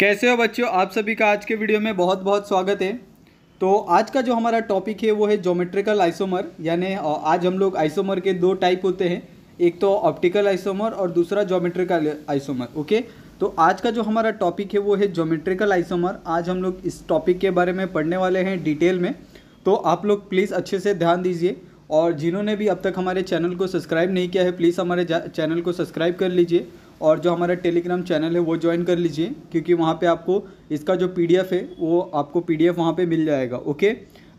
कैसे हो बच्चों आप सभी का आज के वीडियो में बहुत बहुत स्वागत है। तो आज का जो हमारा टॉपिक है, वो है जोमेट्रिकल आइसोमर यानी आज हम लोग आइसोमर के दो टाइप होते हैं। एक तो ऑप्टिकल आइसोमर और दूसरा जोमेट्रिकल आइसोमर ओके तो आज का जो हमारा टॉपिक है, वो है जोमेट्रिकल आइसोमर आज हम लोग इस टॉपिक के बारे में पढ़ने वाले हैं डिटेल में। तो आप लोग प्लीज़ अच्छे से ध्यान दीजिए। और जिन्होंने भी अब तक हमारे चैनल को सब्सक्राइब नहीं किया है प्लीज़ हमारे चैनल को सब्सक्राइब कर लीजिए। और जो हमारा टेलीग्राम चैनल है, वो ज्वाइन कर लीजिए, क्योंकि वहाँ पे आपको इसका जो पीडीएफ है, वो आपको पीडीएफ वहाँ पे मिल जाएगा ओके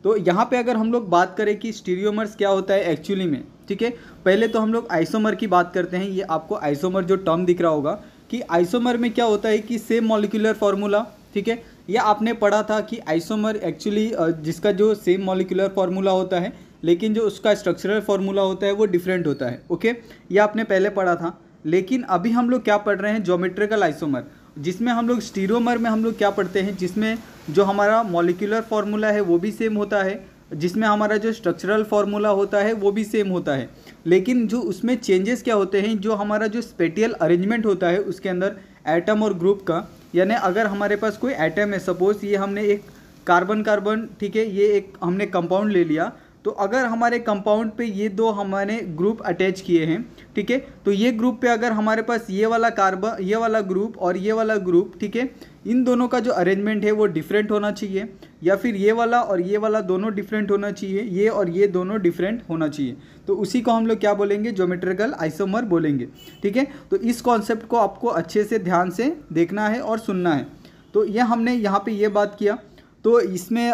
तो यहाँ पे अगर हम लोग बात करें कि स्टीरियोमर्स क्या होता है एक्चुअली में, ठीक है? पहले तो हम लोग आइसोमर की बात करते हैं, ये आपको आइसोमर जो टर्म दिख रहा होगा कि आइसोमर में क्या होता है कि सेम मॉलिकुलर फार्मूला ठीक है? या आपने पढ़ा था कि आइसोमर एक्चुअली जिसका जो सेम मॉलिकुलर फार्मूला होता है, लेकिन जो उसका स्ट्रक्चरल फार्मूला होता है, वो डिफरेंट होता है ओके ये आपने पहले पढ़ा था। लेकिन अभी हम लोग क्या पढ़ रहे हैं? जोमेट्रिकल आइसोमर जिसमें हम लोग स्टीरोमर में हम लोग क्या पढ़ते हैं? जिसमें जो हमारा मॉलिकुलर फार्मूला है, वो भी सेम होता है। जिसमें हमारा जो स्ट्रक्चरल फार्मूला होता है, वो भी सेम होता है। लेकिन जो उसमें चेंजेस क्या होते हैं? जो हमारा जो स्पेटियल अरेंजमेंट होता है, उसके अंदर एटम और ग्रुप का, यानी अगर हमारे पास कोई एटम है सपोज़ ये हमने एक कार्बन कार्बन ठीक है, ये एक हमने कंपाउंड ले लिया तो अगर हमारे कंपाउंड पे ये दो हमारे ग्रुप अटैच किए हैं, ठीक है? तो ये ग्रुप पे अगर हमारे पास ये वाला कार्बन ये वाला ग्रुप और ये वाला ग्रुप ठीक है? इन दोनों का जो अरेंजमेंट है वो डिफरेंट होना चाहिए, या फिर ये वाला और ये वाला दोनों डिफरेंट होना चाहिए, ये और ये दोनों डिफरेंट होना चाहिए। तो उसी को हम लोग क्या बोलेंगे? ज्योमेट्रिकल आइसोमर बोलेंगे, ठीक है? तो इस कॉन्सेप्ट को आपको अच्छे से ध्यान से देखना है और सुनना है। तो यह हमने यहाँ पे ये बात किया। तो इसमें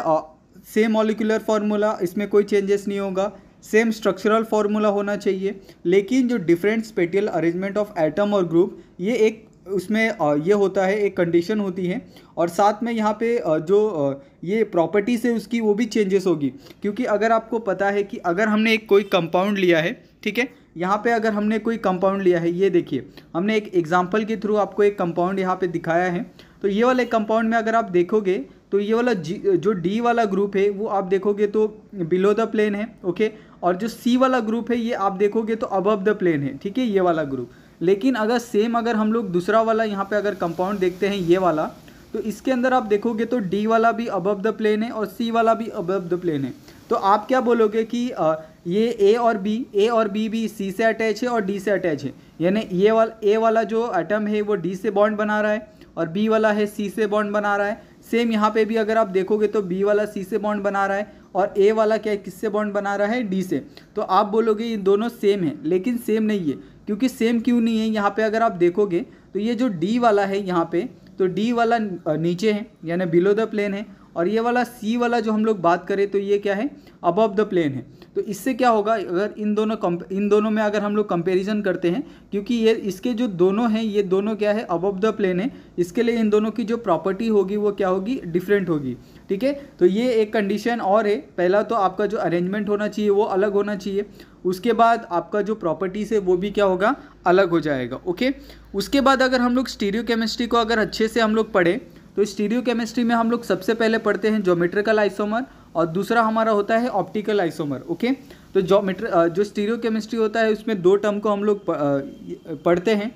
सेम मॉलिकुलर फार्मूला इसमें कोई चेंजेस नहीं होगा। सेम स्ट्रक्चरल फार्मूला होना चाहिए। लेकिन जो different spatial arrangement of atom और ग्रुप ये एक उसमें ये होता है, एक कंडीशन होती है। और साथ में यहाँ पे जो ये प्रॉपर्टीज़ है, उसकी वो भी चेंजेस होगी। क्योंकि अगर आपको पता है कि अगर हमने एक कोई कंपाउंड लिया है, ठीक है? यहाँ पे अगर हमने कोई कंपाउंड लिया है, ये देखिए, हमने एक एग्जांपल के थ्रू आपको एक कंपाउंड यहाँ पे दिखाया है। तो ये वाले कंपाउंड में अगर आप देखोगे तो ये वाला जी, जो डी वाला ग्रुप है, वो आप देखोगे तो बिलो द प्लेन है ओके और जो सी वाला ग्रुप है, ये आप देखोगे तो अबव द प्लेन है, ठीक है? ये वाला ग्रुप लेकिन अगर सेम अगर हम लोग दूसरा वाला यहाँ पे अगर कंपाउंड देखते हैं, ये वाला तो इसके अंदर आप देखोगे तो डी वाला भी अबव द प्लेन है और सी वाला भी अबव द प्लेन है। तो आप क्या बोलोगे कि ये ए और बी ए और बी भी सी से अटैच है और डी से अटैच है। यानी ये वाला ए वाला जो एटम है, वो डी से बॉन्ड बना रहा है और बी वाला है सी से बॉन्ड बना रहा है। सेम यहाँ पे भी अगर आप देखोगे तो बी वाला सी से बॉन्ड बना रहा है और ए वाला क्या है, किससे बॉन्ड बना रहा है? डी से। तो आप बोलोगे ये दोनों सेम है, लेकिन सेम नहीं है। क्योंकि सेम क्यों नहीं है? यहाँ पे अगर आप देखोगे तो ये जो डी वाला है यहाँ पे तो डी वाला नीचे है, यानी बिलो द प्लेन है और ये वाला सी वाला जो हम लोग बात करें तो ये क्या है? अबव द प्लेन है। तो इससे क्या होगा? अगर इन दोनों इन दोनों में अगर हम लोग कंपेरिजन करते हैं, क्योंकि ये, इसके जो दोनों हैं, ये दोनों क्या है? अबव द प्लेन है। इसके लिए इन दोनों की जो प्रॉपर्टी होगी, वो क्या होगी? डिफरेंट होगी। ठीक है? तो ये एक कंडीशन और है। पहला तो आपका जो अरेंजमेंट होना चाहिए, वो अलग होना चाहिए। उसके बाद आपका जो प्रॉपर्टीज़ है, वो भी क्या होगा? अलग हो जाएगा। ओके? उसके बाद अगर हम लोग स्टीरियो केमिस्ट्री को अगर अच्छे से हम लोग पढ़ें तो स्टीरियो केमिस्ट्री में हम लोग सबसे पहले पढ़ते हैं जोमेट्रिकल आइसोमर और दूसरा हमारा होता है ऑप्टिकल आइसोमर, ओके? तो जोमेट्र जो स्टीरियो केमिस्ट्री होता है उसमें दो टर्म को हम लोग पढ़ते हैं,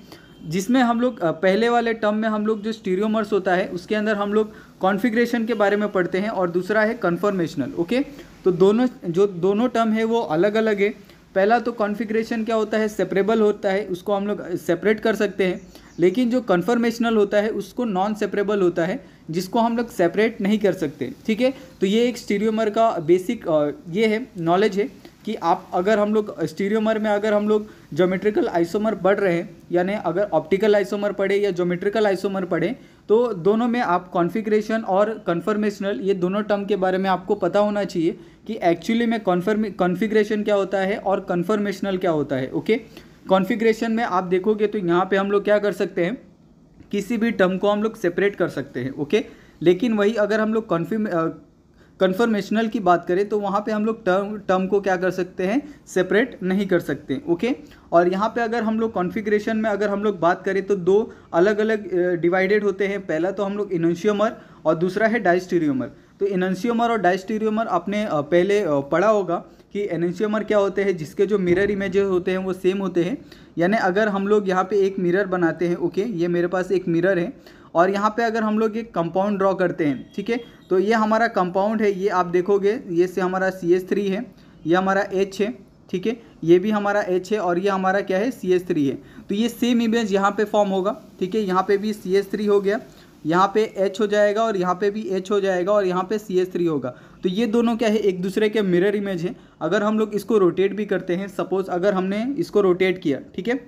जिसमें हम लोग पहले वाले टर्म में हम लोग जो स्टीरियोमर्स होता है उसके अंदर हम लोग कॉन्फिग्रेशन के बारे में पढ़ते हैं और दूसरा है कन्फर्मेशनल, ओके? तो दोनों, जो दोनों टर्म है वो अलग अलग है। पहला तो कॉन्फ़िगरेशन क्या होता है? सेपरेबल होता है, उसको हम लोग सेपरेट कर सकते हैं। लेकिन जो कन्फर्मेशनल होता है, उसको नॉन सेपरेबल होता है, जिसको हम लोग सेपरेट नहीं कर सकते, ठीक है? तो ये एक स्टीरियोमर का बेसिक ये है नॉलेज है कि आप अगर हम लोग स्टीरियोमर में अगर हम लोग जोमेट्रिकल आइसोमर पढ़ रहे हैं, यानी अगर ऑप्टिकल आइसोमर पढ़े या जोमेट्रिकल आइसोमर पढ़े तो दोनों में आप कॉन्फ़िगरेशन और कन्फर्मेशनल ये दोनों टर्म के बारे में आपको पता होना चाहिए कि एक्चुअली में कॉन्फर्म कॉन्फ़िगरेशन क्या होता है और कन्फर्मेशनल क्या होता है ओके कॉन्फ़िगरेशन में आप देखोगे तो यहाँ पे हम लोग क्या कर सकते हैं, किसी भी टर्म को हम लोग सेपरेट कर सकते हैं, ओके? लेकिन वही अगर हम लोग कॉन्फिम कन्फर्मेशनल की बात करें तो वहाँ पे हम लोग टर्म टर्म को क्या कर सकते हैं, सेपरेट नहीं कर सकते, ओके? और यहाँ पे अगर हम लोग कॉन्फ़िगरेशन में अगर हम लोग बात करें तो दो अलग अलग डिवाइडेड होते हैं, पहला तो हम लोग इनोशियोमर और दूसरा है डाइस्टीरियोमर। तो इनशियोमर और डाइस्टीरियोमर आपने पहले पढ़ा होगा कि एनशियोमर क्या होते हैं, जिसके जो मिरर इमेजेस होते हैं, वो सेम होते हैं। यानी अगर हम लोग यहाँ पे एक मिरर बनाते हैं ओके ये मेरे पास एक मिरर है, और यहाँ पे अगर हम लोग एक कंपाउंड ड्रॉ करते हैं, ठीक है तो ये हमारा कंपाउंड है, ये आप देखोगे, ये से हमारा सी एस थ्री है, ये हमारा एच है, ठीक है, ये भी हमारा एच है, और ये हमारा क्या है सी एस थ्री है। तो ये सेम इमेज यहाँ पे फॉर्म होगा, ठीक है, यहाँ पे भी सी एस थ्री हो गया, यहाँ पे एच हो जाएगा, और यहाँ पे भी एच हो जाएगा, और यहाँ पे सी एस थ्री होगा। तो ये दोनों क्या है, एक दूसरे के मिरर इमेज है। अगर हम लोग इसको रोटेट भी करते हैं सपोज़ अगर हमने इसको रोटेट किया, ठीक है?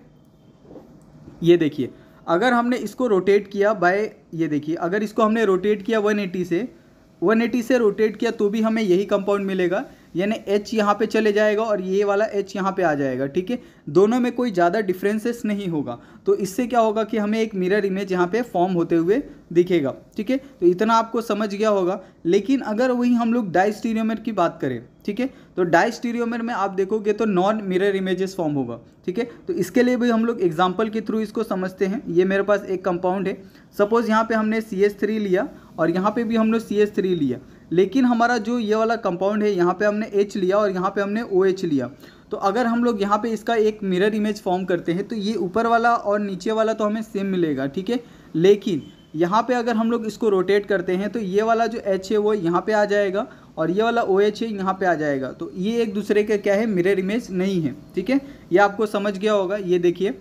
ये देखिए, अगर हमने इसको रोटेट किया बाय ये देखिए, अगर इसको हमने रोटेट किया 180 से 180 से रोटेट किया तो भी हमें यही कंपाउंड मिलेगा। यानी एच यहाँ पे चले जाएगा और ये वाला एच यहाँ पे आ जाएगा, ठीक है? दोनों में कोई ज़्यादा डिफरेंसेस नहीं होगा। तो इससे क्या होगा कि हमें एक मिरर इमेज यहाँ पे फॉर्म होते हुए दिखेगा, ठीक है? तो इतना आपको समझ गया होगा। लेकिन अगर वही हम लोग डाइस्टीरियोमर की बात करें, ठीक है? तो डाइस्टीरियोमर में आप देखोगे तो नॉन मिरर इमेजेस फॉर्म होगा, ठीक है? तो इसके लिए भी हम लोग एग्ज़ाम्पल के थ्रू इसको समझते हैं। ये मेरे पास एक कंपाउंड है। सपोज़ यहाँ पे हमने सी लिया और यहाँ पे भी हम लोग सी लिया। लेकिन हमारा जो ये वाला कंपाउंड है, यहाँ पे हमने एच लिया और यहाँ पे हमने ओ एच लिया। तो अगर हम लोग यहाँ पे इसका एक मिरर इमेज फॉर्म करते हैं तो ये ऊपर वाला और नीचे वाला तो हमें सेम मिलेगा, ठीक है? लेकिन यहाँ पे अगर हम लोग इसको रोटेट करते हैं तो ये वाला जो एच है, वो यहाँ पे आ जाएगा और ये वाला ओ एच है, यहाँ पे आ जाएगा। तो ये एक दूसरे के क्या है? मिरर इमेज नहीं है, ठीक है? ये आपको समझ गया होगा, ये देखिए।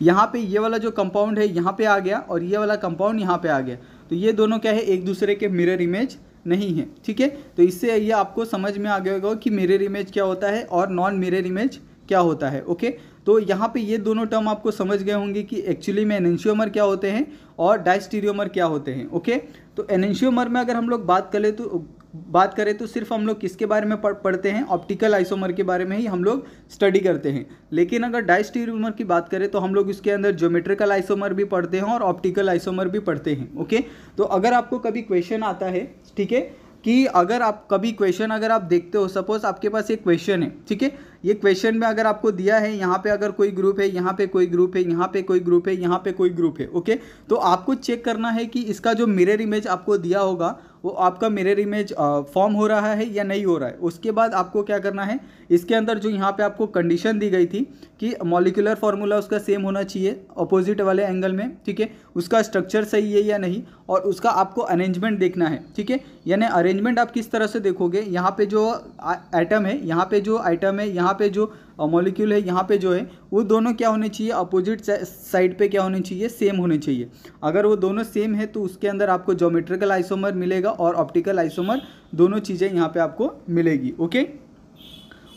यहाँ पे ये वाला जो कंपाउंड है, यहाँ पे आ गया और ये वाला कंपाउंड यहाँ पे आ गया। तो ये दोनों क्या है? एक दूसरे के मिरर इमेज नहीं है, ठीक है? तो इससे ये आपको समझ में आ गया होगा कि मिरर इमेज क्या होता है और नॉन मिरर इमेज क्या होता है ओके तो यहाँ पे ये दोनों टर्म आपको समझ गए होंगे कि एक्चुअली में एनेंशियोमर क्या होते हैं और डाइस्टीरियोमर क्या होते हैं ओके तो एनेंशियोमर में अगर हम लोग बात करें तो बात करें तो सिर्फ़ हम लोग किसके बारे में पढ़ते हैं? ऑप्टिकल आइसोमर के बारे में ही हम लोग स्टडी करते हैं। लेकिन अगर डाइस्टीरियोमर की बात करें तो हम लोग इसके अंदर ज्योमेट्रिकल आइसोमर भी पढ़ते हैं और ऑप्टिकल आइसोमर भी पढ़ते हैं, ओके? तो अगर आपको कभी क्वेश्चन आता है, ठीक है, कि अगर आप, कभी क्वेश्चन अगर आप देखते हो, सपोज़ आपके पास एक क्वेश्चन है, ठीक है? ये क्वेश्चन में अगर आपको दिया है, यहाँ पे अगर कोई ग्रुप है, यहाँ पे कोई ग्रुप है, यहाँ पे कोई ग्रुप है, यहाँ पे कोई ग्रुप है ओके तो आपको चेक करना है कि इसका जो मिरर इमेज आपको दिया होगा, वो आपका मिरर इमेज फॉर्म हो रहा है या नहीं हो रहा है। उसके बाद आपको क्या करना है, इसके अंदर जो यहाँ पे आपको कंडीशन दी गई थी कि मॉलिकुलर फार्मूला उसका सेम होना चाहिए अपोजिट वाले एंगल में, ठीक है? उसका स्ट्रक्चर सही है या नहीं, और उसका आपको अरेंजमेंट देखना है, ठीक है? यानी अरेंजमेंट आप किस तरह से देखोगे, यहाँ पे जो आइटम है, यहाँ पे जो आइटम है, यहाँ पे जो मॉलिक्यूल है, यहाँ पे जो है, वो दोनों क्या होने चाहिए? अपोजिट साइड पे क्या होने चाहिए? सेम होने चाहिए। अगर वो दोनों सेम है तो उसके अंदर आपको जोमेट्रिकल आइसोमर मिलेगा और ऑप्टिकल आइसोमर दोनों चीज़ें यहाँ पे आपको मिलेगी ओके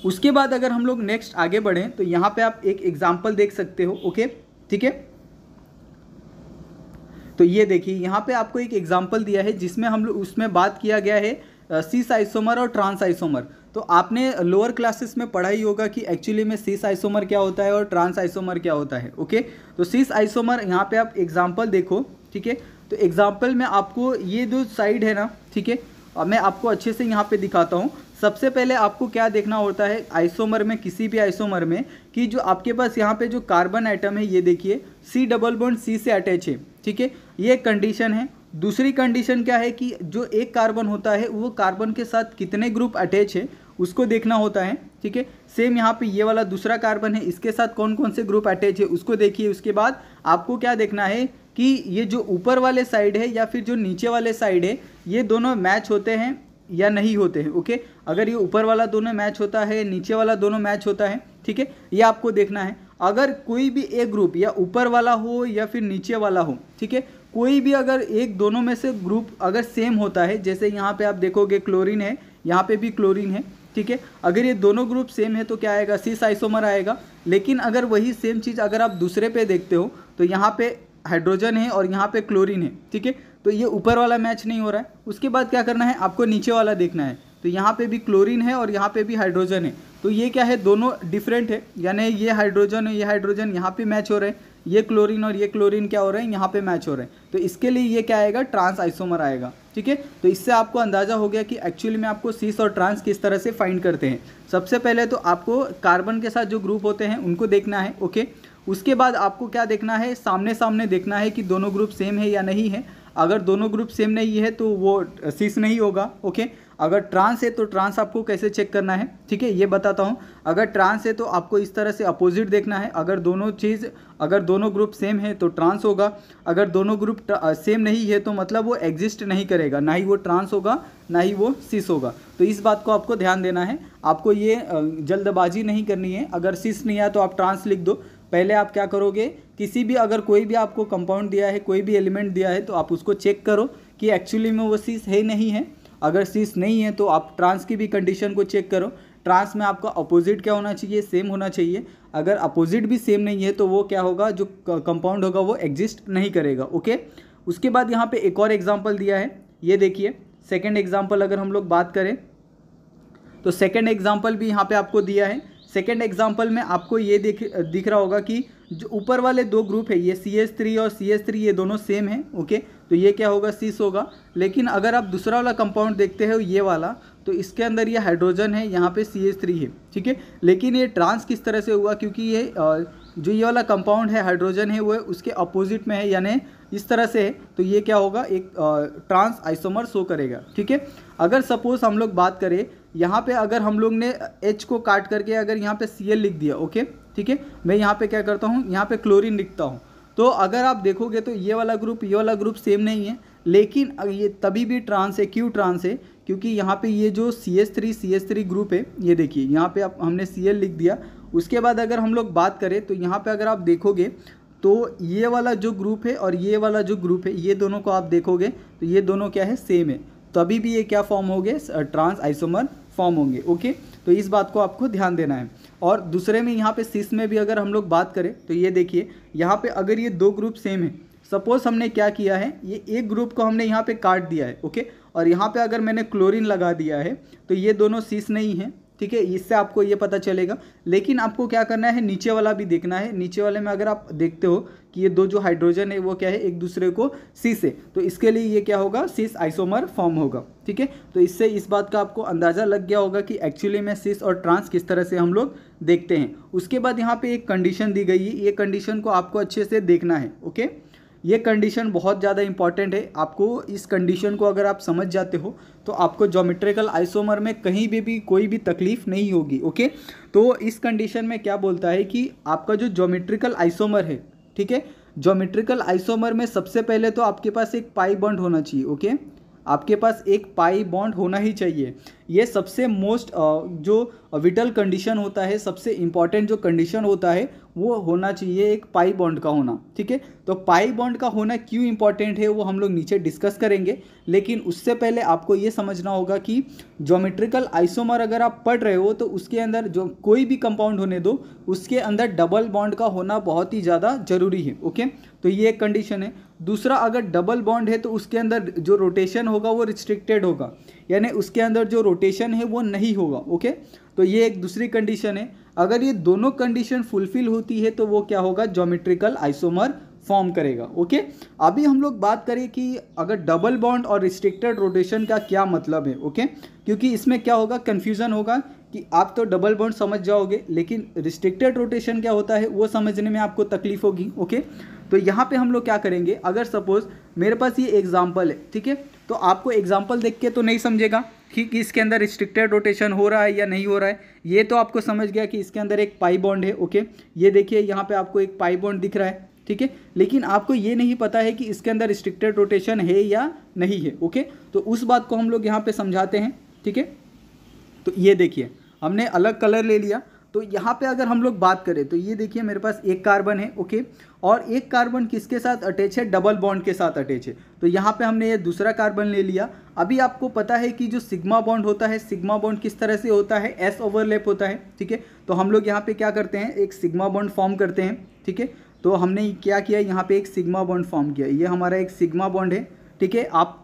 उसके बाद अगर हम लोग नेक्स्ट आगे बढ़ें तो यहाँ पर आप एक एग्ज़ाम्पल देख सकते हो ओके ठीक है? तो ये देखिए, यहाँ पे आपको एक एग्ज़ाम्पल दिया है, जिसमें हम लोग, उसमें बात किया गया है सीस आइसोमर और ट्रांस आइसोमर तो आपने लोअर क्लासेस में पढ़ा ही होगा कि एक्चुअली में सीस आइसोमर क्या होता है और ट्रांस आइसोमर क्या होता है ओके तो सीस आइसोमर यहाँ पे आप एग्ज़ाम्पल देखो, ठीक है? तो एग्ज़ाम्पल में आपको ये जो साइड है ना, ठीक है? और मैं आपको अच्छे से यहाँ पे दिखाता हूँ। सबसे पहले आपको क्या देखना होता है आइसोमर में, किसी भी आइसोमर में, कि जो आपके पास यहाँ पे जो कार्बन आइटम है, ये देखिए सी डबल बॉन्ड सी से अटैच है, ठीक है? ये कंडीशन है दूसरी कंडीशन क्या है कि जो एक कार्बन होता है, वो कार्बन के साथ कितने ग्रुप अटैच है, उसको देखना होता है, ठीक है? सेम यहाँ पे ये वाला दूसरा कार्बन है, इसके साथ कौन कौन से ग्रुप अटैच है, उसको देखिए, उसके बाद आपको क्या देखना है कि ये जो ऊपर वाले साइड है या फिर जो नीचे वाले साइड है, ये दोनों मैच होते हैं या नहीं होते हैं ओके अगर ये ऊपर वाला दोनों मैच होता है, नीचे वाला दोनों मैच होता है, ठीक है? ये आपको देखना है। अगर कोई भी एक ग्रुप या ऊपर वाला हो या फिर नीचे वाला हो, ठीक है? कोई भी अगर एक दोनों में से ग्रुप अगर सेम होता है, जैसे यहाँ पे आप देखोगे क्लोरीन है, यहाँ पे भी क्लोरीन है, ठीक है? अगर ये दोनों ग्रुप सेम है तो क्या आएगा? सीस आइसोमर आएगा। लेकिन अगर वही सेम चीज़ अगर आप दूसरे पे देखते हो तो यहाँ पे हाइड्रोजन है और यहाँ पे क्लोरीन है, ठीक है? तो ये ऊपर वाला मैच नहीं हो रहा है। उसके बाद क्या करना है? आपको नीचे वाला देखना है। तो यहाँ पे भी क्लोरीन है और यहाँ पे भी हाइड्रोजन है। तो ये क्या है? दोनों डिफरेंट है। यानी ये हाइड्रोजन है, ये हाइड्रोजन यहाँ पे मैच हो रहे हैं। ये क्लोरीन और ये क्लोरीन क्या हो रहे हैं? यहाँ पे मैच हो रहे हैं। तो इसके लिए ये क्या आएगा? ट्रांस आइसोमर आएगा। ठीक है? तो इससे आपको अंदाज़ा हो गया कि एक्चुअली में आपको सीस और ट्रांस किस तरह से फाइंड करते हैं। सबसे पहले तो आपको कार्बन के साथ जो ग्रुप होते हैं, उनको देखना है ओके उसके बाद आपको क्या देखना है? सामने सामने देखना है कि दोनों ग्रुप सेम है या नहीं है। अगर दोनों ग्रुप सेम नहीं है तो वो सीस नहीं होगा ओके अगर ट्रांस है तो ट्रांस आपको कैसे चेक करना है? ठीक है, ये बताता हूँ। अगर ट्रांस है तो आपको इस तरह से अपोजिट देखना है। अगर दोनों चीज़, अगर दोनों ग्रुप सेम है तो ट्रांस होगा। अगर दोनों ग्रुप सेम नहीं है तो मतलब वो एग्जिस्ट नहीं करेगा। ना ही वो ट्रांस होगा, ना ही वो सिस होगा। तो इस बात को आपको ध्यान देना है। आपको ये जल्दबाजी नहीं करनी है। अगर सिस नहीं आया तो आप ट्रांस लिख दो। पहले आप क्या करोगे? किसी भी, अगर कोई भी आपको कंपाउंड दिया है, कोई भी एलिमेंट दिया है तो आप उसको चेक करो कि एक्चुअली में वो सीस है नहीं है। अगर सीस नहीं है तो आप ट्रांस की भी कंडीशन को चेक करो। ट्रांस में आपका अपोजिट क्या होना चाहिए? सेम होना चाहिए। अगर अपोजिट भी सेम नहीं है तो वो क्या होगा? जो कंपाउंड होगा वो एग्जिस्ट नहीं करेगा, ओके? उसके बाद यहाँ पे एक और एग्ज़ाम्पल दिया है। ये देखिए, सेकेंड एग्ज़ाम्पल अगर हम लोग बात करें तो सेकेंड एग्ज़ाम्पल भी यहाँ पे आपको दिया है। सेकेंड एग्ज़ाम्पल में आपको ये दिख दिख रहा होगा कि जो ऊपर वाले दो ग्रुप है, ये सी एस थ्री और सी एस थ्री ये दोनों सेम है ओके तो ये क्या होगा? सीस होगा। लेकिन अगर आप दूसरा वाला कंपाउंड देखते हो, ये वाला तो इसके अंदर ये हाइड्रोजन है, यहाँ पे सी एस थ्री है, ठीक है? लेकिन ये ट्रांस किस तरह से हुआ? क्योंकि ये जो ये वाला कंपाउंड है हाइड्रोजन है, वो उसके अपोजिट में है, यानी इस तरह से है। तो ये क्या होगा? एक ट्रांस आइसोमर शो करेगा, ठीक है? अगर सपोज़ हम लोग बात करें यहाँ पे अगर हम लोग ने एच को काट करके अगर यहाँ पे सी लिख दिया ओके ठीक है? मैं यहाँ पे क्या करता हूँ? यहाँ पे क्लोरीन लिखता हूँ। तो अगर आप देखोगे तो ये वाला ग्रुप ये वाला ग्रुप सेम नहीं है, लेकिन ये तभी भी ट्रांस है क्यों ट्रांस है, क्योंकि यहाँ पे ये जो C S three C S three group है, ये देखिए, यहाँ पे आप, हमने सी एल लिख दिया। उसके बाद अगर हम लोग बात करें तो यहाँ पे अगर आप देखोगे तो ये वाला जो ग्रुप है और ये वाला जो ग्रुप है, ये दोनों को आप देखोगे तो ये दोनों क्या है? सेम है। तभी भी ये क्या फॉर्म हो गए? ट्रांस आइसोमर फॉर्म होंगे ओके तो इस बात को आपको ध्यान देना है। और दूसरे में यहाँ पे सिस में भी अगर हम लोग बात करें तो ये देखिए, यहाँ पे अगर ये दो ग्रुप सेम है सपोज़ हमने क्या किया है, ये एक ग्रुप को हमने यहाँ पे काट दिया है ओके और यहाँ पे अगर मैंने क्लोरीन लगा दिया है तो ये दोनों सीस नहीं है, ठीक है? इससे आपको ये पता चलेगा। लेकिन आपको क्या करना है, नीचे वाला भी देखना है। नीचे वाले में अगर आप देखते हो कि ये दो जो हाइड्रोजन है, वो क्या है, एक दूसरे को सीस है तो इसके लिए ये क्या होगा? सीस आइसोमर फॉर्म होगा, ठीक है? तो इससे इस बात का आपको अंदाज़ा लग गया होगा कि एक्चुअली में सिस और ट्रांस किस तरह से हम लोग देखते हैं। उसके बाद यहाँ पे एक कंडीशन दी गई है। ये कंडीशन को आपको अच्छे से देखना है ओके ये कंडीशन बहुत ज़्यादा इंपॉर्टेंट है। आपको इस कंडीशन को अगर आप समझ जाते हो तो आपको जोमेट्रिकल आइसोमर में कहीं भी भी कोई भी तकलीफ़ नहीं होगी ओके तो इस कंडीशन में क्या बोलता है कि आपका जो जोमेट्रिकल आइसोमर है ठीक है? ज्योमेट्रिकल आइसोमर में सबसे पहले तो आपके पास एक पाई बॉन्ड होना चाहिए ओके आपके पास एक पाई बॉन्ड होना ही चाहिए। ये सबसे मोस्ट जो विटल कंडीशन होता है, सबसे इंपॉर्टेंट जो कंडीशन होता है, वो होना चाहिए एक पाई बॉन्ड का होना, ठीक है? तो पाई बॉन्ड का होना क्यों इंपॉर्टेंट है, वो हम लोग नीचे डिस्कस करेंगे। लेकिन उससे पहले आपको ये समझना होगा कि जोमेट्रिकल आइसोमर अगर आप पढ़ रहे हो तो उसके अंदर जो कोई भी कंपाउंड होने दो, उसके अंदर डबल बॉन्ड का होना बहुत ही ज़्यादा ज़रूरी है, ओके? तो ये एक कंडीशन है। दूसरा, अगर डबल बॉन्ड है तो उसके अंदर जो रोटेशन होगा वो रिस्ट्रिक्टेड होगा। यानी उसके अंदर जो रोटेशन है वो नहीं होगा ओके तो ये एक दूसरी कंडीशन है। अगर ये दोनों कंडीशन फुलफिल होती है तो वो क्या होगा? जोमेट्रिकल आइसोमर फॉर्म करेगा ओके अभी हम लोग बात करें कि अगर डबल बॉन्ड और रिस्ट्रिक्टेड रोटेशन का क्या मतलब है ओके क्योंकि इसमें क्या होगा कन्फ्यूज़न होगा कि आप तो डबल बॉन्ड समझ जाओगे लेकिन रिस्ट्रिक्टेड रोटेशन क्या होता है वो समझने में आपको तकलीफ़ होगी ओके तो यहाँ पे हम लोग क्या करेंगे अगर सपोज़ मेरे पास ये एग्ज़ाम्पल है ठीक है? तो आपको एग्ज़ाम्पल देख के तो नहीं समझेगा कि, कि इसके अंदर रिस्ट्रिक्टेड रोटेशन हो रहा है या नहीं हो रहा है। ये तो आपको समझ गया कि इसके अंदर एक पाई बॉन्ड है ओके ये देखिए यहाँ पे आपको एक पाई बॉन्ड दिख रहा है ठीक है? लेकिन आपको ये नहीं पता है कि इसके अंदर रिस्ट्रिक्टेड रोटेशन है या नहीं है ओके तो उस बात को हम लोग यहाँ पे समझाते हैं, ठीक है? तो ये देखिए, हमने अलग कलर ले लिया। तो यहाँ पे अगर हम लोग बात करें तो ये देखिए मेरे पास एक कार्बन है ओके और एक कार्बन किसके साथ अटैच है? डबल बॉन्ड के साथ अटैच है। तो यहाँ पे हमने ये दूसरा कार्बन ले लिया। अभी आपको पता है कि जो सिग्मा बॉन्ड होता है सिग्मा बॉन्ड किस तरह से होता है? एस ओवरलैप होता है, ठीक है? तो हम लोग यहाँ पे क्या करते हैं? एक सिग्मा बॉन्ड फॉर्म करते हैं, ठीक है? तो हमने क्या किया? यहाँ पे एक सिग्मा बॉन्ड फॉर्म किया। ये हमारा एक सिग्मा बॉन्ड है, ठीक है? आप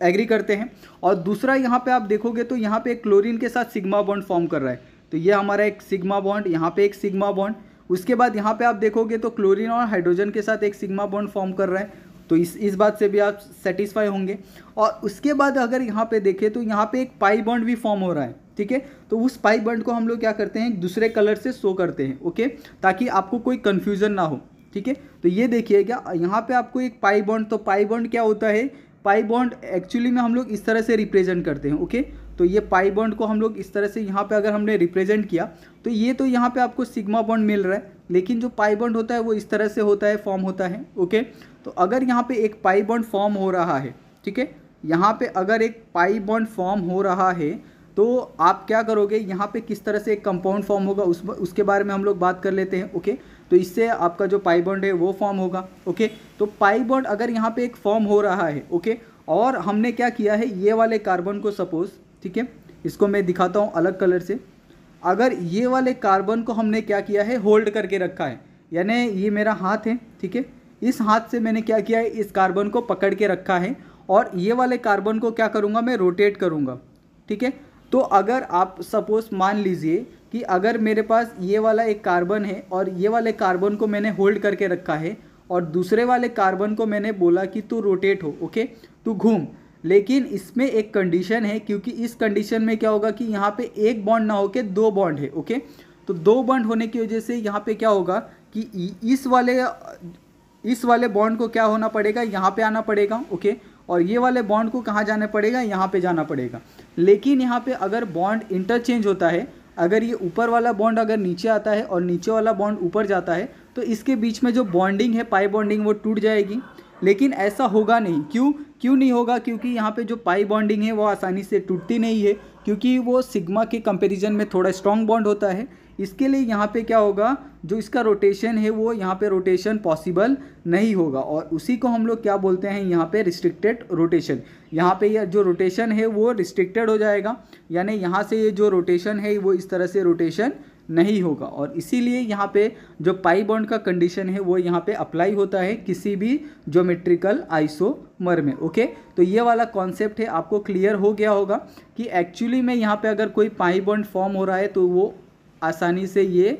एग्री करते हैं। और दूसरा यहाँ पे आप देखोगे तो यहाँ पे क्लोरीन के साथ सिग्मा बॉन्ड फॉर्म कर रहा है। तो ये हमारा एक सिग्मा बॉन्ड यहाँ पे एक सिग्मा बॉन्ड उसके बाद यहाँ पे आप देखोगे तो क्लोरीन और हाइड्रोजन के साथ एक सिग्मा बॉन्ड फॉर्म कर रहा है। तो इस इस बात से भी आप सेटिस्फाई होंगे। और उसके बाद अगर यहाँ पे देखें तो यहाँ पे एक पाई बॉन्ड भी फॉर्म हो रहा है। ठीक है? तो उस पाई बॉन्ड को हम लोग क्या करते हैं? दूसरे कलर से शो करते हैं ओके ताकि आपको कोई कन्फ्यूज़न ना हो, ठीक है? तो ये देखिए क्या, यहाँ पे आपको एक पाई बॉन्ड तो पाई बॉन्ड क्या होता है? पाई बॉन्ड एक्चुअली में हम लोग इस तरह से रिप्रेजेंट करते हैं ओके तो ये पाई बॉन्ड को हम लोग इस तरह से यहाँ पे अगर हमने रिप्रेजेंट किया तो ये तो यहाँ पे आपको सिग्मा बॉन्ड मिल रहा है, लेकिन जो पाई बॉन्ड होता है वो इस तरह से होता है फॉर्म होता है ओके तो अगर यहाँ पे एक पाई बॉन्ड फॉर्म हो रहा है, ठीक है? यहाँ पे अगर एक पाई बॉन्ड फॉर्म हो रहा है तो आप क्या करोगे? यहाँ पे किस तरह से एक कंपाउंड फॉर्म होगा? उस उसके बारे में हम लोग बात कर लेते हैं ओके तो इससे आपका जो पाई बॉन्ड है वो फॉर्म होगा ओके तो पाई बॉन्ड अगर यहाँ पे एक फॉर्म हो रहा है ओके और हमने क्या किया है? ये वाले कार्बन को सपोज़ ठीक है? इसको मैं दिखाता हूँ अलग कलर से। अगर ये वाले कार्बन को हमने क्या किया है? होल्ड करके रखा है। यानी ये मेरा हाथ है, ठीक है? इस हाथ से मैंने क्या किया है? इस कार्बन को पकड़ के रखा है। और ये वाले कार्बन को क्या करूँगा? मैं रोटेट करूँगा, ठीक है? तो अगर आप सपोज़ मान लीजिए कि अगर मेरे पास ये वाला एक कार्बन है और ये वाले कार्बन को मैंने होल्ड करके रखा है और दूसरे वाले कार्बन को मैंने बोला कि तू रोटेट हो ओके तू घूम। लेकिन इसमें एक कंडीशन है क्योंकि इस कंडीशन में क्या होगा कि यहाँ पे एक बॉन्ड ना होके दो बॉन्ड है ओके तो दो बॉन्ड होने की वजह से यहाँ पे क्या होगा कि इस वाले इस वाले बॉन्ड को क्या होना पड़ेगा? यहाँ पे आना पड़ेगा ओके और ये वाले बॉन्ड को कहाँ जाना पड़ेगा? यहाँ पे जाना पड़ेगा। लेकिन यहाँ पे अगर बॉन्ड इंटरचेंज होता है, अगर ये ऊपर वाला बॉन्ड अगर नीचे आता है और नीचे वाला बॉन्ड ऊपर जाता है तो इसके बीच में जो बॉन्डिंग है पाई बॉन्डिंग वो टूट जाएगी। लेकिन ऐसा होगा नहीं। क्यों? क्यों नहीं होगा? क्योंकि यहाँ पे जो पाई बॉन्डिंग है, वो आसानी से टूटती नहीं है, क्योंकि वो सिग्मा के कंपैरिजन में थोड़ा स्ट्रॉन्ग बॉन्ड होता है। इसके लिए यहाँ पे क्या होगा? जो इसका रोटेशन है, वो यहाँ पे रोटेशन पॉसिबल नहीं होगा। और उसी को हम लोग क्या बोलते हैं? यहाँ पे रिस्ट्रिक्टेड रोटेशन यहाँ पे यह जो रोटेशन है, वो रिस्ट्रिक्टेड हो जाएगा। यानी यहाँ से ये जो रोटेशन है, वो इस तरह से रोटेशन नहीं होगा। और इसीलिए यहाँ पे जो पाई बॉन्ड का कंडीशन है, वो यहाँ पे अप्लाई होता है किसी भी ज्योमेट्रिकल आइसोमर में। ओके तो ये वाला कॉन्सेप्ट है, आपको क्लियर हो गया होगा कि एक्चुअली में यहाँ पे अगर कोई पाई बॉन्ड फॉर्म हो रहा है तो वो आसानी से ये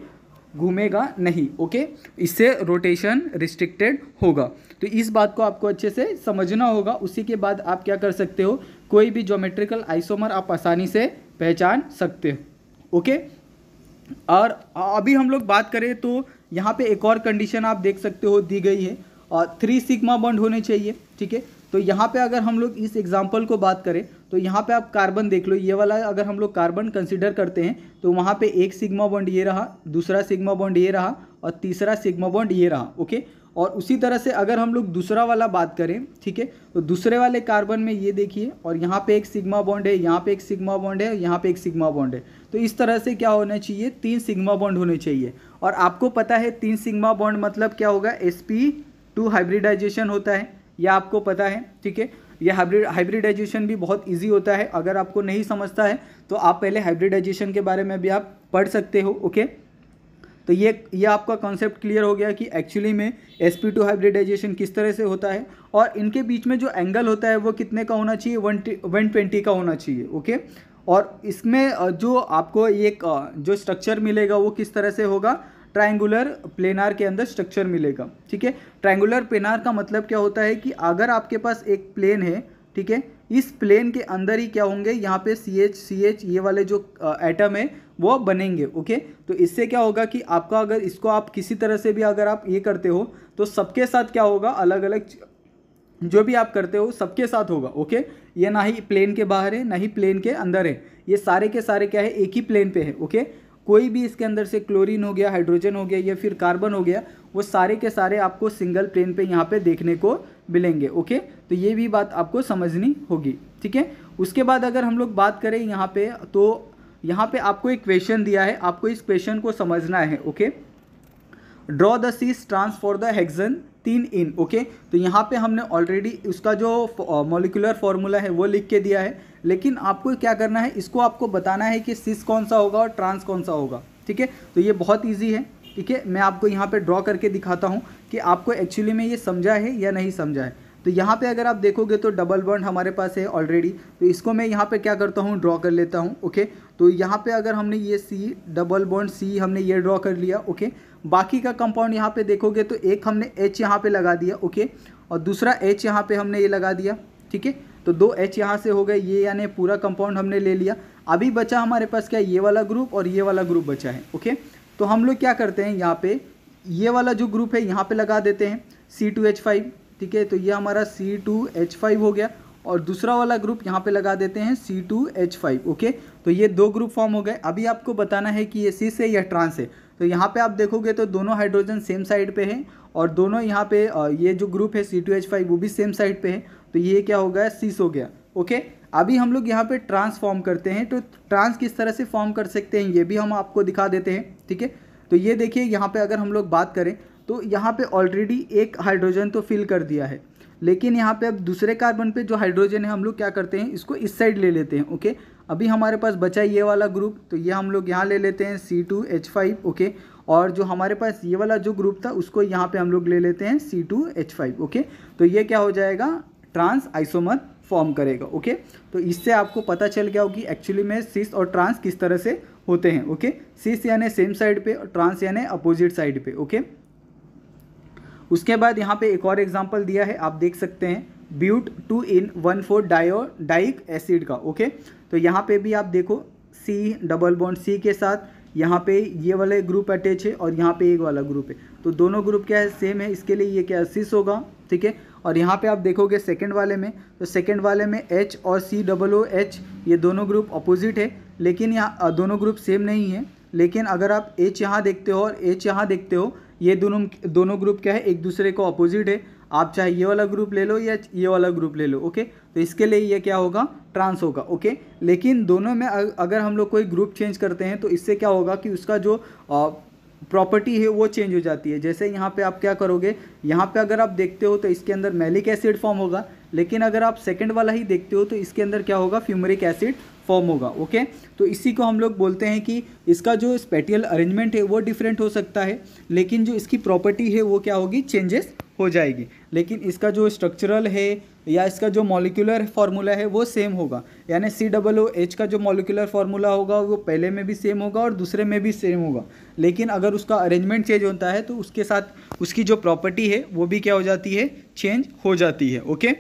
घूमेगा नहीं ओके इससे रोटेशन रिस्ट्रिक्टेड होगा। तो इस बात को आपको अच्छे से समझना होगा। उसी के बाद आप क्या कर सकते हो? कोई भी ज्योमेट्रिकल आइसोमर आप आसानी से पहचान सकते हो ओके और अभी हम लोग बात करें तो यहाँ पे एक और कंडीशन आप देख सकते हो, दी गई है। और थ्री सिग्मा बॉन्ड होने चाहिए, ठीक है? तो यहाँ पे अगर हम लोग इस एग्ज़ाम्पल को बात करें तो यहाँ पे आप कार्बन देख लो, ये वाला अगर हम लोग कार्बन कंसिडर करते हैं तो वहाँ पे एक सिग्मा बॉन्ड ये रहा, दूसरा सिग्मा बॉन्ड ये रहा और तीसरा सिग्मा बॉन्ड ये रहा ओके और उसी तरह से अगर हम लोग दूसरा वाला बात करें, ठीक है? तो दूसरे वाले कार्बन में ये देखिए, और यहाँ पे एक सिग्मा बॉन्ड है, यहाँ पे एक सिग्मा बॉन्ड है, यहाँ पे एक सिग्मा बॉन्ड है। तो इस तरह से क्या होना चाहिए? तीन सिग्मा बॉन्ड होने चाहिए। और आपको पता है, तीन सिग्मा बॉन्ड मतलब क्या होगा? एस टू हाइब्रिडाइजेशन होता है। यह आपको पता है, ठीक है? यह हाइब्रिड हाइब्रिडाइजेशन भी बहुत इजी होता है। अगर आपको नहीं समझता है तो आप पहले हाइब्रिडाइजेशन के बारे में भी आप पढ़ सकते हो ओके तो ये ये आपका कॉन्सेप्ट क्लियर हो गया कि एक्चुअली में एस पी टू हाइब्रिडाइजेशन किस तरह से होता है और इनके बीच में जो एंगल होता है, वो कितने का होना चाहिए? वन वन ट्वेंटी का होना चाहिए ओके और इसमें जो आपको एक जो स्ट्रक्चर मिलेगा, वो किस तरह से होगा? ट्रायंगुलर प्लेनार के अंदर स्ट्रक्चर मिलेगा, ठीक है? ट्रायंगुलर प्लेनार का मतलब क्या होता है कि अगर आपके पास एक प्लेन है, ठीक है? इस प्लेन के अंदर ही क्या होंगे? यहाँ पे सी एच सी एच ये वाले जो एटम है, वो बनेंगे ओके तो इससे क्या होगा कि आपका अगर इसको आप किसी तरह से भी अगर आप ये करते हो तो सबके साथ क्या होगा? अलग अलग जो भी आप करते हो, सबके साथ होगा ओके ये ना ही प्लेन के बाहर है, ना ही प्लेन के अंदर है। ये सारे के सारे क्या है? एक ही प्लेन पे है ओके कोई भी इसके अंदर से क्लोरीन हो गया, हाइड्रोजन हो गया या फिर कार्बन हो गया, वो सारे के सारे आपको सिंगल प्लेन पे यहाँ पे देखने को मिलेंगे ओके तो ये भी बात आपको समझनी होगी, ठीक है? उसके बाद अगर हम लोग बात करें यहाँ पे तो यहाँ पे आपको एक क्वेश्चन दिया है, आपको इस क्वेश्चन को समझना है okay draw the cis trans for the hexane तीन इन, ओके? तो यहाँ पे हमने ऑलरेडी उसका जो मोलिकुलर फॉर्मूला है, वो लिख के दिया है। लेकिन आपको क्या करना है, इसको आपको बताना है कि सिस कौन सा होगा और ट्रांस कौन सा होगा, ठीक है? तो ये बहुत ईजी है, ठीक है? मैं आपको यहाँ पे ड्रॉ करके दिखाता हूँ कि आपको एक्चुअली में ये समझा है या नहीं समझा है। तो यहाँ पे अगर आप देखोगे तो डबल बॉन्ड हमारे पास है ऑलरेडी तो इसको मैं यहाँ पे क्या करता हूँ ड्रॉ कर लेता हूँ, ओके? तो यहाँ पे अगर हमने ये सी डबल बॉन्ड सी हमने ये ड्रॉ कर लिया, ओके? बाकी का कंपाउंड यहाँ पे देखोगे तो एक हमने एच यहाँ पे लगा दिया ओके और दूसरा एच यहाँ पे हमने ये लगा दिया, ठीक है? तो दो एच यहाँ से हो गए, ये यानी पूरा कंपाउंड हमने ले लिया। अभी बचा हमारे पास क्या ये वाला ग्रुप और ये वाला ग्रुप बचा है ओके तो हम लोग क्या करते हैं यहाँ पे, ये वाला जो ग्रुप है यहाँ पे लगा देते हैं सी टू एच फाइव ठीक है? तो ये हमारा सी टू एच फाइव हो गया और दूसरा वाला ग्रुप यहाँ पे लगा देते हैं C two H five okay तो ये दो ग्रुप फॉर्म हो गए। अभी आपको बताना है कि ये सिस है या ट्रांस है तो यहाँ पे आप देखोगे तो दोनों हाइड्रोजन सेम साइड पे है और दोनों यहाँ पे ये जो ग्रुप है सी टू एच फाइव वो भी सेम साइड पे है। तो ये क्या हो गया? सीस हो गया। ओके अभी हम लोग यहाँ पे ट्रांस फॉर्म करते हैं। तो ट्रांस किस तरह से फॉर्म कर सकते हैं, ये भी हम आपको दिखा देते हैं। ठीक है? तो ये देखिए, यहाँ पे अगर हम लोग बात करें तो यहाँ पे ऑलरेडी एक हाइड्रोजन तो फिल कर दिया है। लेकिन यहाँ पे अब दूसरे कार्बन पे जो हाइड्रोजन है, हम लोग क्या करते हैं, इसको इस साइड ले लेते हैं। ओके अभी हमारे पास बचा ये वाला ग्रुप तो ये हम लोग यहाँ ले लेते हैं C two H five okay और जो हमारे पास ये वाला जो ग्रुप था, उसको यहाँ पे हम लोग ले लेते हैं C two H five okay तो ये क्या हो जाएगा? ट्रांस आइसोमर फॉर्म करेगा ओके तो इससे आपको पता चल गया होगी एक्चुअली में सिस और ट्रांस किस तरह से होते हैं ओके सिस यानी सेम साइड पे और ट्रांस यानी अपोजिट साइड पे ओके उसके बाद यहाँ पे एक और एग्ज़ाम्पल दिया है, आप देख सकते हैं। But two ene one four dio dioic acid का, ओके? तो यहाँ पे भी आप देखो सी डबल बॉन्ड सी के साथ, यहाँ पे ये वाले ग्रुप अटैच है और यहाँ पे एक वाला ग्रुप है। तो दोनों ग्रुप क्या है सेम है, इसके लिए ये क्या सिस होगा, ठीक है? और यहाँ पे आप देखोगे सेकंड वाले में तो सेकंड वाले में एच और सी डबल ओ एच ये दोनों ग्रुप अपोजिट है, लेकिन यहाँ दोनों ग्रुप सेम नहीं है। लेकिन अगर आप एच यहाँ देखते हो और एच यहाँ देखते हो, ये दोनों दोनों ग्रुप क्या है, एक दूसरे को अपोजिट है आप चाहे ये वाला ग्रुप ले लो या ये वाला ग्रुप ले लो ओके तो इसके लिए ये क्या होगा? ट्रांस होगा ओके लेकिन दोनों में अगर हम लोग कोई ग्रुप चेंज करते हैं तो इससे क्या होगा कि उसका जो प्रॉपर्टी है, वो चेंज हो जाती है। जैसे यहाँ पे आप क्या करोगे? यहाँ पे अगर आप देखते हो तो इसके अंदर मैलिक एसिड फॉर्म होगा। लेकिन अगर आप सेकंड वाला ही देखते हो तो इसके अंदर क्या होगा? फ्यूमरिक एसिड फॉर्म होगा ओके तो इसी को हम लोग बोलते हैं कि इसका जो स्पेटियल अरेंजमेंट है, वो डिफरेंट हो सकता है। लेकिन जो इसकी प्रॉपर्टी है, वो क्या होगी? चेंजेस हो जाएगी। लेकिन इसका जो स्ट्रक्चरल है या इसका जो मॉलिक्यूलर फार्मूला है, वो सेम होगा। यानी सी डबल ओ एच का जो मॉलिक्यूलर फार्मूला होगा, वो पहले में भी सेम होगा और दूसरे में भी सेम होगा। लेकिन अगर उसका अरेंजमेंट चेंज होता है तो उसके साथ उसकी जो प्रॉपर्टी है, वो भी क्या हो जाती है? चेंज हो जाती है ओके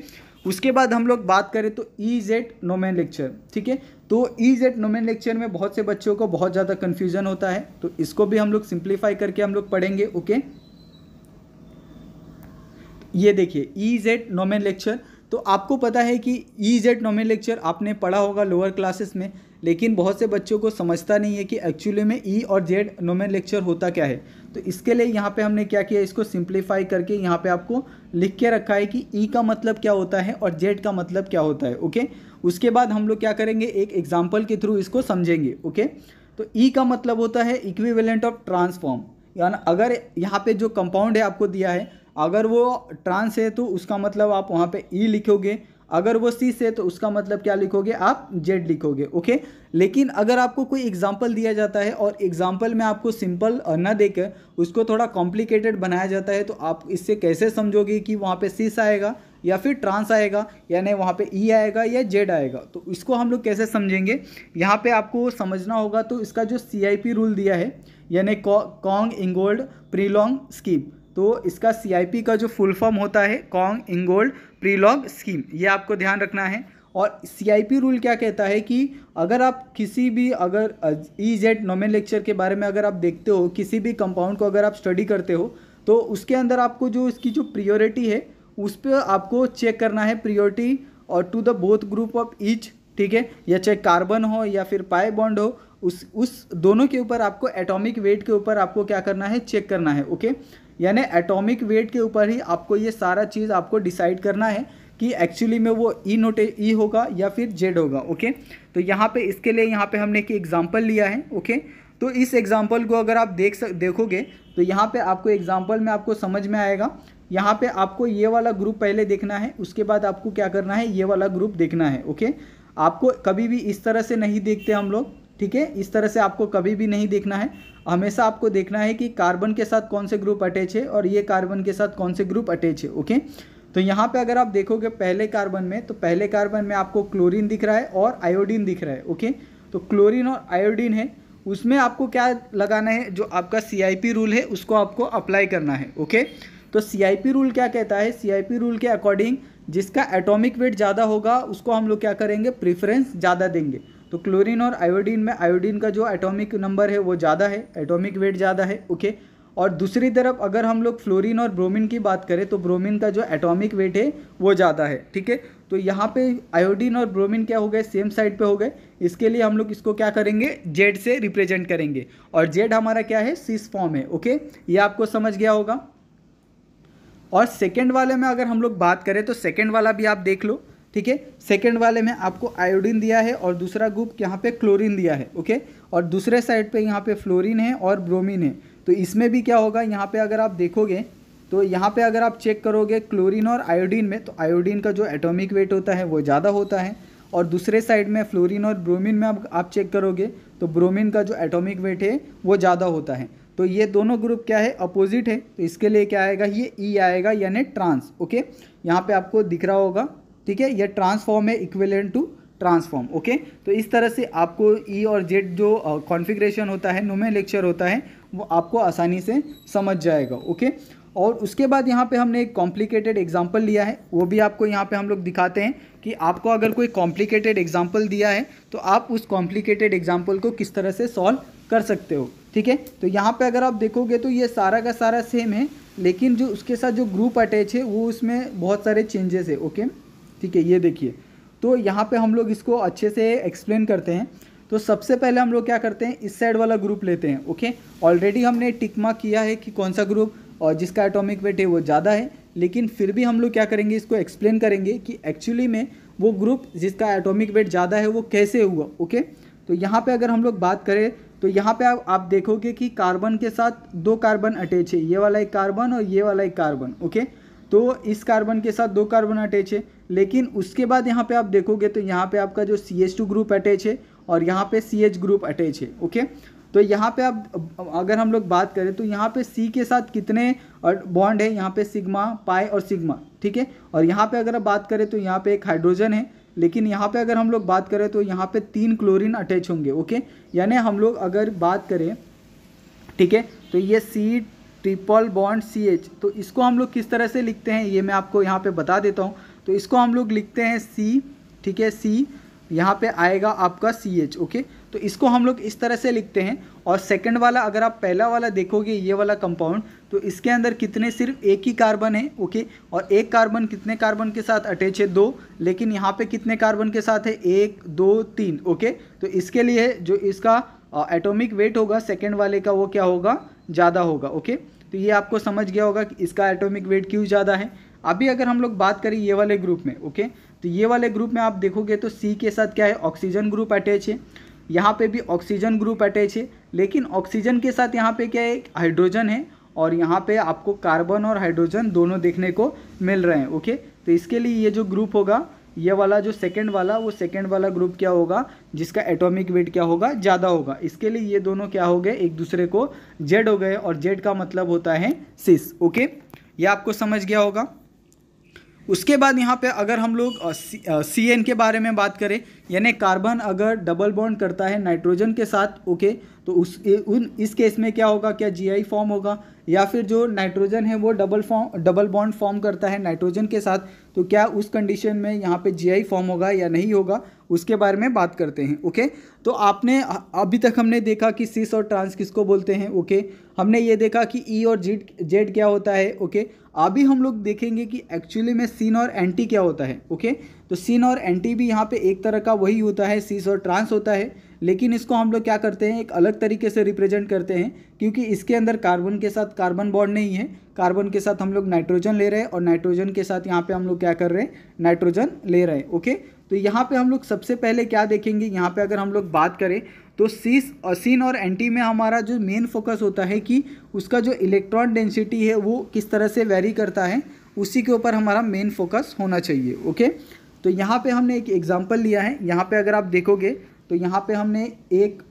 उसके बाद हम लोग बात करें तो ई जेड नोमैन लेक्चर ठीक है? तो ई जेड नोमैन लेक्चर में बहुत से बच्चों को बहुत ज़्यादा कन्फ्यूज़न होता है तो इसको भी हम लोग सिंप्लीफाई करके हम लोग पढ़ेंगे ओके ये देखिए ई जेड नोमेन लेक्चर तो आपको पता है कि ई जेड नोमेन लेक्चर आपने पढ़ा होगा लोअर क्लासेस में, लेकिन बहुत से बच्चों को समझता नहीं है कि एक्चुअली में ई और जेड नोमेन लेक्चर होता क्या है। तो इसके लिए यहाँ पे हमने क्या किया, इसको सिंप्लीफाई करके यहाँ पे आपको लिख के रखा है कि ई का मतलब क्या होता है और जेड का मतलब क्या होता है ओके उसके बाद हम लोग क्या करेंगे, एक एग्ज़ाम्पल के थ्रू इसको समझेंगे ओके तो ई का मतलब होता है इक्विवेलेंट ऑफ़ ट्रांसफॉर्म यानी अगर यहाँ पे जो कंपाउंड है आपको दिया है अगर वो ट्रांस है तो उसका मतलब आप वहाँ पे ई लिखोगे। अगर वो सी से तो उसका मतलब क्या लिखोगे? आप जेड लिखोगे ओके लेकिन अगर आपको कोई एग्ज़ाम्पल दिया जाता है और एग्ज़ाम्पल में आपको सिंपल न देकर उसको थोड़ा कॉम्प्लिकेटेड बनाया जाता है तो आप इससे कैसे समझोगे कि वहाँ पे सीस आएगा या फिर ट्रांस आएगा, यानी वहाँ पे ई आएगा या जेड आएगा? तो इसको हम लोग कैसे समझेंगे? यहाँ पे आपको समझना होगा तो इसका जो सीआईपी रूल दिया है, यानी कॉन्ग इंगोल्ड प्रीलॉन्ग स्कीम तो इसका सीआईपी का जो फुल फॉर्म होता है कॉन्ग इंगोल्ड प्रीलॉग स्कीम ये आपको ध्यान रखना है। और सीआईपी रूल क्या कहता है कि अगर आप किसी भी, अगर ई जेड नोमेन लेक्चर के बारे में अगर आप देखते हो, किसी भी कंपाउंड को अगर आप स्टडी करते हो तो उसके अंदर आपको जो इसकी जो प्रियोरिटी है, उस पर आपको चेक करना है प्रियोरिटी और to the both group of each ठीक है? या चाहे कार्बन हो या फिर पाए बॉन्ड हो, उस उस दोनों के ऊपर आपको एटॉमिक वेट के ऊपर आपको क्या करना है? चेक करना है ओके यानी एटॉमिक वेट के ऊपर ही आपको ये सारा चीज़ आपको डिसाइड करना है कि एक्चुअली में वो ई नोटे ई होगा या फिर जेड होगा ओके तो यहाँ पे इसके लिए यहाँ पे हमने एक एग्जांपल लिया है ओके तो इस एग्जांपल को अगर आप देख सक, देखोगे तो यहाँ पे आपको एग्जांपल में आपको समझ में आएगा। यहाँ पे आपको ये वाला ग्रुप पहले देखना है, उसके बाद आपको क्या करना है, ये वाला ग्रुप देखना है ओके आपको कभी भी इस तरह से नहीं देखते हम लोग, ठीक है? इस तरह से आपको कभी भी नहीं देखना है। हमेशा आपको देखना है कि कार्बन के साथ कौन से ग्रुप अटैच है और ये कार्बन के साथ कौन से ग्रुप अटैच है, ओके? तो यहाँ पे अगर आप देखोगे पहले कार्बन में तो पहले कार्बन में आपको क्लोरीन दिख रहा है और आयोडीन दिख रहा है, ओके? तो क्लोरीन और आयोडीन है, उसमें आपको क्या लगाना है, जो आपका सीआईपी रूल है, उसको आपको अप्लाई करना है, ओके? तो सीआईपी रूल क्या कहता है? सीआईपी रूल के अकॉर्डिंग जिसका एटॉमिक वेट ज़्यादा होगा, उसको हम लोग क्या करेंगे? प्रिफरेंस ज़्यादा देंगे। तो क्लोरीन और आयोडीन में आयोडीन का जो एटॉमिक नंबर है वो ज़्यादा है एटॉमिक वेट ज़्यादा है ओके और दूसरी तरफ़ अगर हम लोग फ्लोरीन और ब्रोमीन की बात करें तो ब्रोमीन का जो एटॉमिक वेट है वो ज़्यादा है, ठीक है? तो यहाँ पे आयोडीन और ब्रोमीन क्या हो गए? सेम साइड पे हो गए। इसके लिए हम लोग इसको क्या करेंगे? जेड से रिप्रेजेंट करेंगे। और जेड हमारा क्या है? सिस फॉर्म है ओके ये आपको समझ गया होगा। और सेकेंड वाले में अगर हम लोग बात करें तो सेकेंड वाला भी आप देख लो। ठीक है? सेकेंड वाले में आपको आयोडीन दिया है और दूसरा ग्रुप यहाँ पे क्लोरीन दिया है ओके और दूसरे साइड पे यहाँ पे फ्लोरीन है और ब्रोमीन है। तो इसमें भी क्या होगा? यहाँ पे अगर आप देखोगे तो यहाँ पे अगर आप चेक करोगे क्लोरीन और आयोडीन में तो आयोडीन का जो एटॉमिक वेट होता है वो ज़्यादा होता है। और दूसरे साइड में फ्लोरीन और ब्रोमीन में आप, आप चेक करोगे तो ब्रोमीन का जो एटॉमिक वेट है वो ज़्यादा होता है। तो ये दोनों ग्रुप क्या है? अपोजिट है। तो इसके लिए क्या आएगा? ये ई e आएगा यानी ट्रांस ओके यहाँ पे आपको दिख रहा होगा ठीक है यह ट्रांसफॉर्म है इक्विलेंट टू ट्रांसफॉर्म ओके तो इस तरह से आपको ई e और जेड जो कॉन्फ़िगरेशन होता है नोमे लेक्चर होता है, वो आपको आसानी से समझ जाएगा ओके और उसके बाद यहाँ पे हमने एक कॉम्प्लिकेटेड एग्ज़ाम्पल लिया है, वो भी आपको यहाँ पे हम लोग दिखाते हैं कि आपको अगर कोई कॉम्प्लिकेटेड एग्ज़ाम्पल दिया है तो आप उस कॉम्प्लिकेटेड एग्ज़ाम्पल को किस तरह से सॉल्व कर सकते हो, ठीक है? तो यहाँ पे अगर आप देखोगे तो ये सारा का सारा सेम है, लेकिन जो उसके साथ जो ग्रुप अटैच है, वो उसमें बहुत सारे चेंजेस है ओके ठीक है ये देखिए। तो यहाँ पे हम लोग इसको अच्छे से एक्सप्लेन करते हैं। तो सबसे पहले हम लोग क्या करते हैं इस साइड वाला ग्रुप लेते हैं ओके ऑलरेडी हमने टिकमा किया है कि कौन सा ग्रुप और जिसका एटॉमिक वेट है वो ज़्यादा है लेकिन फिर भी हम लोग क्या करेंगे इसको एक्सप्लेन करेंगे कि एक्चुअली में वो ग्रुप जिसका एटॉमिक वेट ज़्यादा है वो कैसे हुआ ओके तो यहाँ पे अगर हम लोग बात करें तो यहाँ पे आप, आप देखोगे कि कार्बन के साथ दो कार्बन अटैच है ये वाला एक कार्बन और ये वाला एक कार्बन ओके तो इस कार्बन के साथ दो कार्बन अटैच है लेकिन उसके बाद यहाँ पे आप देखोगे तो यहाँ पे आपका जो C H two group attach है और यहाँ पे सी एच ग्रुप अटैच है ओके तो यहाँ पे आप अगर हम लोग बात करें तो यहाँ पे सी के साथ कितने बॉन्ड है यहाँ पे सिग्मा पाई और सिग्मा ठीक है और यहाँ पे अगर आप बात करें तो यहाँ पे एक हाइड्रोजन है लेकिन यहाँ पे अगर हम लोग बात करें तो यहाँ पे तीन क्लोरीन अटैच होंगे ओके यानी हम लोग अगर बात करें ठीक है तो ये C triple bond C H. तो इसको हम लोग किस तरह से लिखते हैं, ये मैं आपको यहाँ पे बता देता हूँ। तो इसको हम लोग लिखते हैं सी, ठीक है, सी, यहाँ पे आएगा आपका सी एच, ओके? तो इसको हम लोग इस तरह से लिखते हैं, और सेकंड वाला अगर आप पहला वाला देखोगे, ये वाला कंपाउंड तो इसके अंदर कितने सिर्फ़ एक ही कार्बन है, ओके? और एक कार्बन कितने कार्बन के साथ अटैच है? दो। लेकिन यहाँ पे कितने कार्बन के साथ है? एक, दो, तीन, ओके? तो इसके लिए जो इसका एटॉमिक वेट होगा, सेकेंड वाले का वो क्या होगा? ज़्यादा होगा ओके तो ये आपको समझ गया होगा कि इसका एटॉमिक वेट क्यों ज़्यादा है। अभी अगर हम लोग बात करें ये वाले ग्रुप में ओके तो ये वाले ग्रुप में आप देखोगे तो सी के साथ क्या है? ऑक्सीजन ग्रुप अटैच है। यहाँ पे भी ऑक्सीजन ग्रुप अटैच है, लेकिन ऑक्सीजन के साथ यहाँ पे क्या है? हाइड्रोजन है और यहाँ पे आपको कार्बन और हाइड्रोजन दोनों देखने को मिल रहे हैं ओके तो इसके लिए ये जो ग्रुप होगा ये वाला जो सेकेंड वाला, वो सेकेंड वाला ग्रुप क्या होगा? जिसका एटॉमिक वेट क्या होगा? ज़्यादा होगा। इसके लिए ये दोनों क्या हो गए? एक दूसरे को जेड हो गए और जेड का मतलब होता है सिस ओके ये आपको समझ गया होगा। उसके बाद यहाँ पे अगर हम लोग सी एन के बारे में बात करें, यानी कार्बन अगर डबल बॉन्ड करता है नाइट्रोजन के साथ ओके तो उस उन, इस केस में क्या होगा? क्या जीआई फॉर्म होगा? या फिर जो नाइट्रोजन है वो double form double bond form करता है नाइट्रोजन के साथ तो क्या उस कंडीशन में यहाँ पे जीआई फॉर्म होगा या नहीं होगा? उसके बारे में बात करते हैं ओके तो आपने अभी तक हमने देखा कि सिस और ट्रांस किसको बोलते हैं ओके हमने ये देखा कि ई e और जेड जेड क्या होता है ओके अभी हम लोग देखेंगे कि एक्चुअली में सीन और एंटी क्या होता है ओके तो सीन और एंटी भी यहाँ पे एक तरह का वही होता है सीस और ट्रांस होता है, लेकिन इसको हम लोग क्या करते हैं, एक अलग तरीके से रिप्रेजेंट करते हैं, क्योंकि इसके अंदर कार्बन के साथ कार्बन बॉन्ड नहीं है कार्बन के साथ हम लोग नाइट्रोजन ले रहे हैं, और नाइट्रोजन के साथ यहाँ पे हम लोग क्या कर रहे हैं नाइट्रोजन ले रहे हैं ओके तो यहाँ पे हम लोग सबसे पहले क्या देखेंगे, यहाँ पे अगर हम लोग बात करें तो सीस सीन और एंटी में हमारा जो मेन फोकस होता है कि उसका जो इलेक्ट्रॉन डेंसिटी है, वो किस तरह से वेरी करता है, उसी के ऊपर हमारा मेन फोकस होना चाहिए ओके तो यहाँ पे हमने एक एग्जांपल लिया है, यहाँ पे अगर आप देखोगे तो यहाँ पे हमने एक